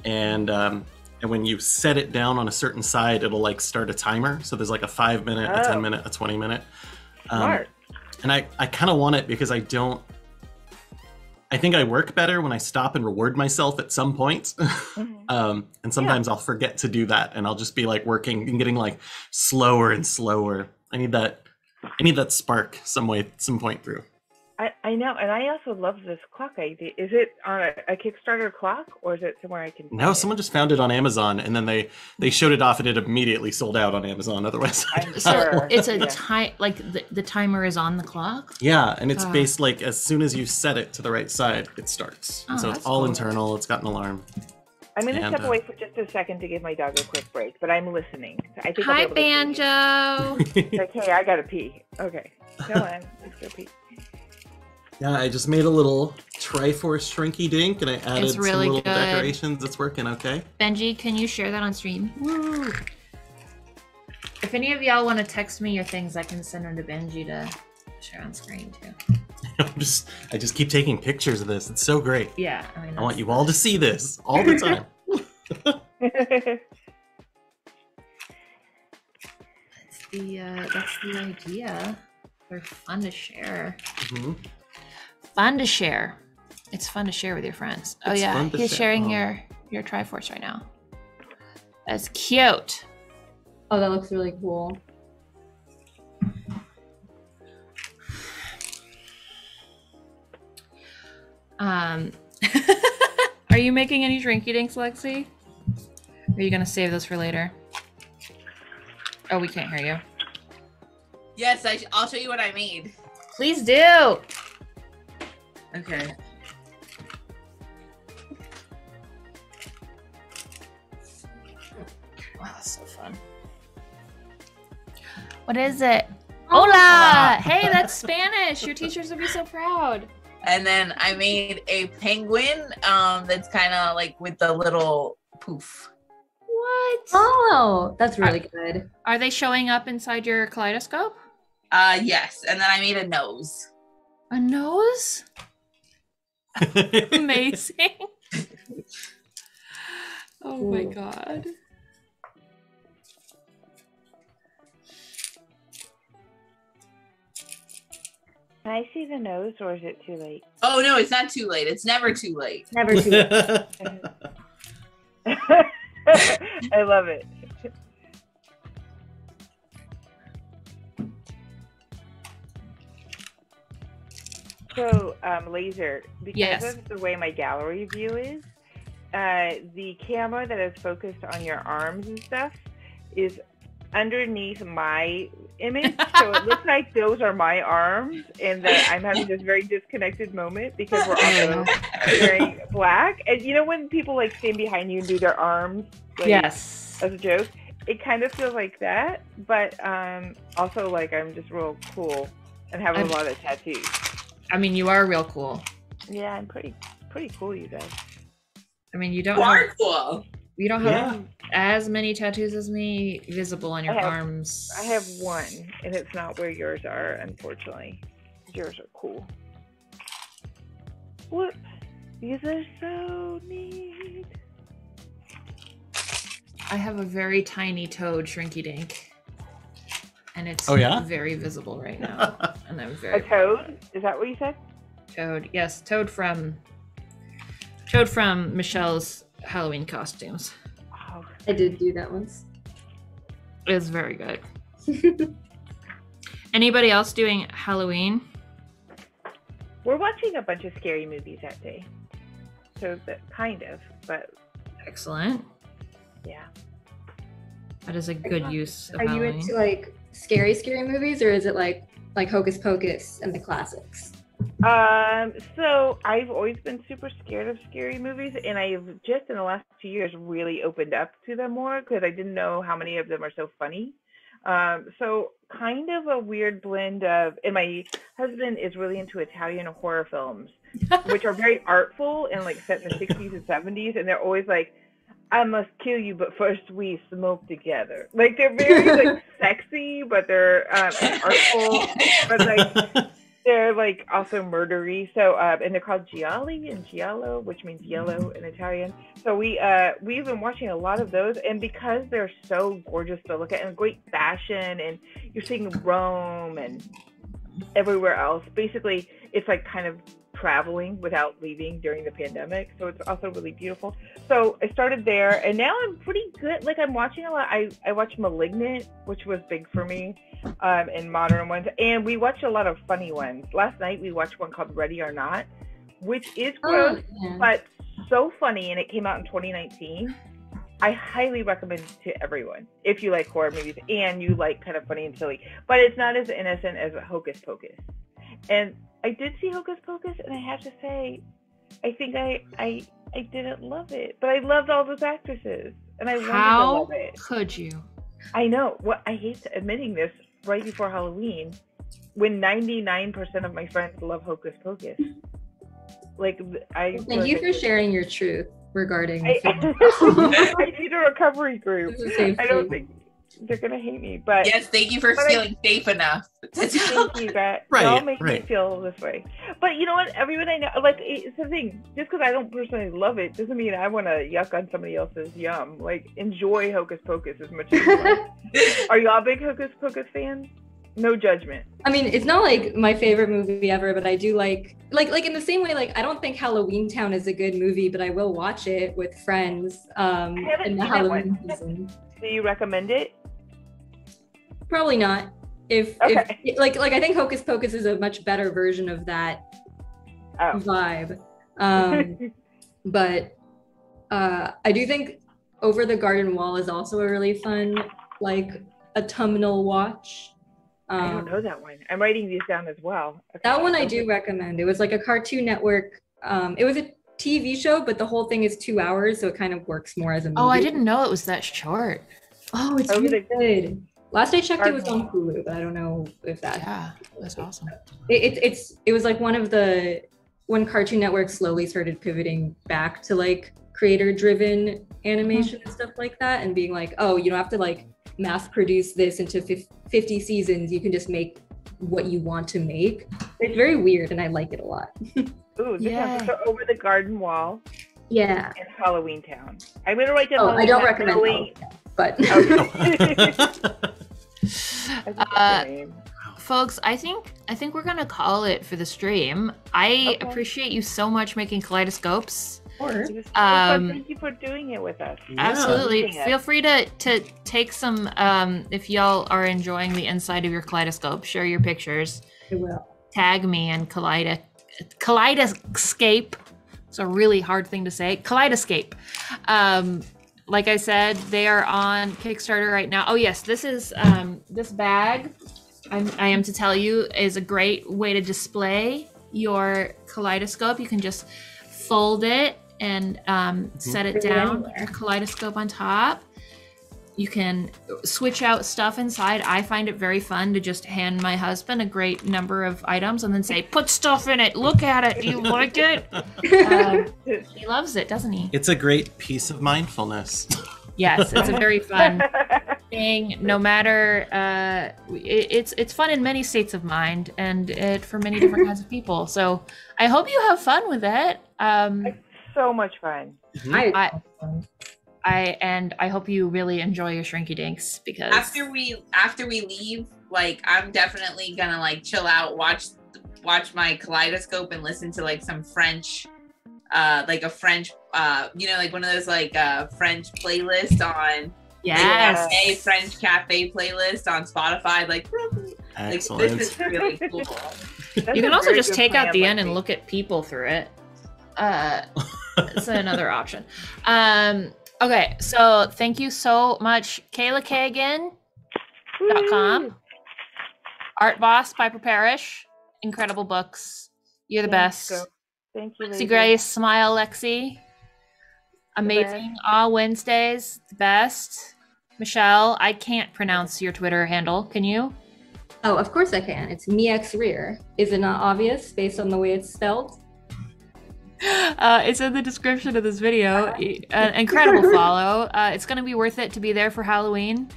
and um, and when you set it down on a certain side, it'll like start a timer. So there's like a five minute, a
Oh.
ten minute, a twenty minute. Um,
Smart.
and I I kind of want it because I don't. I think I work better when I stop and reward myself at some point.
Mhm.
um, and sometimes I'll forget to do that, and I'll just be like working and getting like slower and slower. I need that. I need that spark some way, some point through.
I, I know, and I also love this clock idea. Is it on a, a Kickstarter clock, or is it somewhere I can?
No,
buy it?
someone just found it on Amazon, and then they they showed it off, and it immediately sold out on Amazon. Otherwise,
I'm
So
sure.
it's a
Yeah.
time like the, the timer is on the clock.
yeah, and it's
Ah.
based like as soon as you set it to the right side, it starts.
Oh,
so it's all
cool.
internal. It's got an alarm.
I'm going to
and,
step
uh,
away for just a second to give my dog a quick break, but I'm listening. I think I'll be
Hi,
able to hear you.
Banjo.
Like, hey, I gotta pee. Okay, go on. Let's go pee.
Yeah, I just made a little Triforce Shrinky Dink, and I added
really
some little
good.
decorations. It's working okay.
Benji, can you share that on stream? Woo! If any of y'all want to text me your things, I can send them to Benji to share on screen too.
I'm just, I just keep taking pictures of this. It's so great.
Yeah, I mean,
I want you all to see this all the time.
That's the uh, that's the idea. They're fun to share.
Mhm.
Fun to share. It's fun to share with your friends. Oh
It's
yeah,
fun to
he's
share.
sharing
Oh.
your your Triforce right now. That's cute.
Oh, that looks really cool.
Um, are you making any shrinky dinks, Lexie? Or are you gonna save those for later? Oh, we can't hear you.
Yes, I sh- I'll show you what I made.
Please do.
Okay.
Wow, that's so fun. What is it? Hola! Hey, that's Spanish. Your teachers would be so proud.
And then I made a penguin um that's kind of like with the little poof.
What?
Oh, that's really good.
Are they showing up inside your kaleidoscope?
Uh yes, and then I made a nose.
A nose? Amazing. oh my god.
Can I see the nose, or is it too late?
Oh no, it's not too late. It's never too late.
Never too late.
I love it. So, um, laser, because
Yes.
of the way my gallery view is, uh, the camera that is focused on your arms and stuff is underneath my image. so it looks like those are my arms, and that I'm having this very disconnected moment because we're also wearing black. And you know when people like stand behind you and do their arms, like,
Yes.
as a joke. It kind of feels like that, but um, also like I'm just real cool and have a
I'm-
lot of tattoos.
I mean, you are real cool.
Yeah, I'm pretty pretty cool, you guys.
I mean, you don't
You
have,
cool.
you don't have
Yeah.
as many tattoos as me visible on your
I have-
arms.
I have one, and it's not where yours are, unfortunately. Yours are cool. What? These are so neat.
I have a very tiny toad shrinky dink. And it's
Oh, yeah?
very visible right now. and I'm very
A
very
toad? Is that what you said?
Toad. Yes, Toad from Toad from Michelle's Halloween costumes.
Oh,
I did do that once.
It's very good. Anybody else doing Halloween?
we're watching a bunch of scary movies that day. So that kind of, but
Excellent.
yeah.
That is a good use of
Are you
Halloween.
into like scary, scary movies, or is it like like Hocus Pocus and the classics?
Um, so I've always been super scared of scary movies, and I've just in the last two years really opened up to them more because I didn't know how many of them are so funny. Um, so kind of a weird blend of, and my husband is really into Italian horror films, which are very artful and like set in the 60s and 70s, and they're always like, I must kill you, but first we smoke together. Like they're very like sexy, but they're um, artful, but like they're like also murdery. So uh, and they're called gialli and giallo, which means yellow in Italian. So we uh we've been watching a lot of those, and because they're so gorgeous to look at and great fashion, and you're seeing Rome and everywhere else. Basically, it's like kind of traveling without leaving during the pandemic. So it's also really beautiful. So I started there, and now I'm pretty good. Like I'm watching a lot. I I watch *Malignant*, which was big for me, um, and modern ones, and we watch a lot of funny ones. Last night we watched one called *Ready or Not*, which is gross,
yeah.
but so funny, and it came out in 2019. I highly recommend it to everyone if you like horror movies and you like kind of funny and silly, but it's not as innocent as Hocus Pocus. And I did see Hocus Pocus, and I have to say, I think I I I didn't love it, but I loved all those actresses, and I wanted to love it.
could you?
I know. What I hate admitting this right before Halloween, when 99% of my friends love Hocus Pocus. Like I. feel
Thank you for
should-
sharing your truth regarding.
I. I need a recovery group.
This is a safe
I don't think they're gonna hate me, but
Yes, thank you for
But I-
feeling safe enough. to tell
thank you guys.
Right,
Y'all make
right.
me feel this way. But you know what? Everyone I know, like, it's the thing. Just because I don't personally love it doesn't mean I want to yuck on somebody else's yum. Like, enjoy Hocus Pocus as much as you want. Are y'all big Hocus Pocus fans? No judgment.
I mean, it's not like my favorite movie ever, but I do like like like in the same way. Like I don't think Halloween Town is a good movie, but I will watch it with friends um,
I
in the Halloween season.
Do you recommend it?
Probably not. If,
Okay.
if like like I think Hocus Pocus is a much better version of that
Oh.
vibe. Um, but uh, I do think Over the Garden Wall is also a really fun like autumnal watch.
I don't
Um,
know that one. I'm writing these down as well. Okay.
That one I do recommend. It was like a Cartoon Network. Um, it was a TV show, but the whole thing is two hours, so it kind of works more as a movie.
Oh, I didn't know it was that short.
Oh, it's
Over
really good. Last I checked, it was on Hulu, but I don't know if that.
Yeah, that's awesome.
It, it, it's it was like one of the when Cartoon Network slowly started pivoting back to like creator-driven animation and stuff like that, and being like, oh, you don't have to like mass produce this into fif- 50 seasons. You can just make what you want to make. It's very weird, and I like it a lot.
Ooh, this
Yeah.
one's so over the garden wall
Yeah.
In Halloween Town. I'm gonna write down.
Oh, I don't
Town,
recommend
Halloween.
but
Okay. I think that's
Uh. Folks, I think I think we're gonna call it for the stream. I
Okay.
appreciate you so much making kaleidoscopes.
or
It was so fun.
um,
Thank you for doing it with us.
Yeah.
Absolutely. Feel free to to take some um if y'all are enjoying the inside of your kaleidoscope, share your pictures,
I will.
tag me and kaleido kaleidxscape. It's a really hard thing to say. Kaleidxscape. Um like I said, they are on Kickstarter right now. Oh yes, this is um this bag I'm, I am to tell you is a great way to display your kaleidoscope. You can just fold it and um, set it down. Your kaleidoscope on top. You can switch out stuff inside. I find it very fun to just hand my husband a great number of items and then say, "Put stuff in it. Look at it. Do you like it?" Um, he loves it, doesn't he?
It's a great piece of mindfulness.
Yes, it's a very fun thing. No matter, uh, it, it's it's fun in many states of mind, and it for many different kinds of people. So I hope you have fun with it. Um,
so much fun.
I,
I- I and I hope you really enjoy your Shrinky Dinks because
after we after we leave, like I'm definitely gonna like chill out, watch watch my kaleidoscope and listen to like some French uh like a French uh you know like one of those like uh French playlists on
yes,
like, a French cafe playlist on Spotify like like this is really cool.
You can also just
good
take out
plan,
the end and
Lexie.
look at people through it. Uh, it's another option. Um, Okay, so thank you so much, Kayla Cagan.com. Art Boss, Piper Perish. Incredible books. You're the
Thanks,
best.
girl. Thank you.
Lexie
lady.
Grace, Smile Lexie. Amazing. All Wednesdays, the best. Michelle, I can't pronounce your Twitter handle. Can you?
Oh, of course I can. It's Miex Rear. Is it not obvious based on the way it's spelled?
Uh, it's in the description of this video. An incredible follow. Uh, it's going to be worth it to be there for Halloween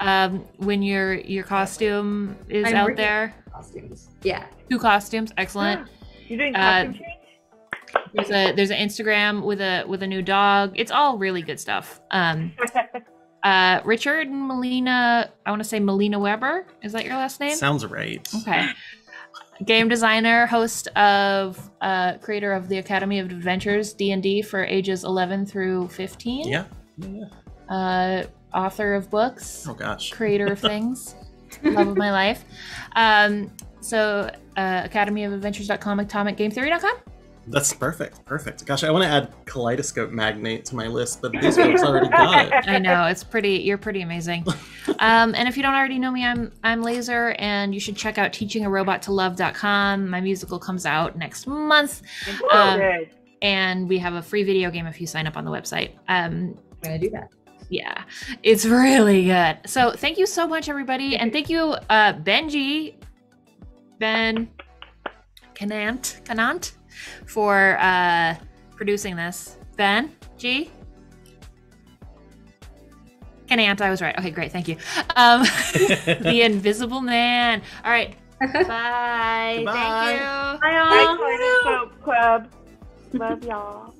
um, when your your costume is
I'm
out there.
Costumes. Yeah.
Two costumes, excellent.
You're doing
Uh,
costume change?
There's a there's an Instagram with a with a new dog. It's all really good stuff. Um, uh, Richard and Melina, I want to say Melina Weber. Is that your last name?
Sounds right.
Okay. Game designer, host of, uh, creator of the Academy of Adventures D and D for ages 11 through 15.
Yeah. yeah.
Uh, author of books,
Oh gosh.
creator of things, love of my life. Um, so uh, Academy of Adventures.com, atomicgametheory.com.
That's perfect. Perfect. Gosh, I want to add Kaleidoscope Magnate to my list, but these folks already got it.
I know it's pretty. You're pretty amazing. Um, and if you don't already know me, I'm I'm Laser, and you should check out teachingarobottolove.com. My musical comes out next month, um, and we have a free video game if you sign up on the website. Um,
I'm gonna do that.
yeah, it's really good. So thank you so much, everybody, and thank you, uh, Benji, Ben, Canant, Canant, for uh, producing this. Ben, G. Canant, I was right. Okay, great, thank you. Um, the Invisible Man. All right, bye.
Goodbye.
Thank you.
Bye, all. Kaleidoscope Club. Love y'all.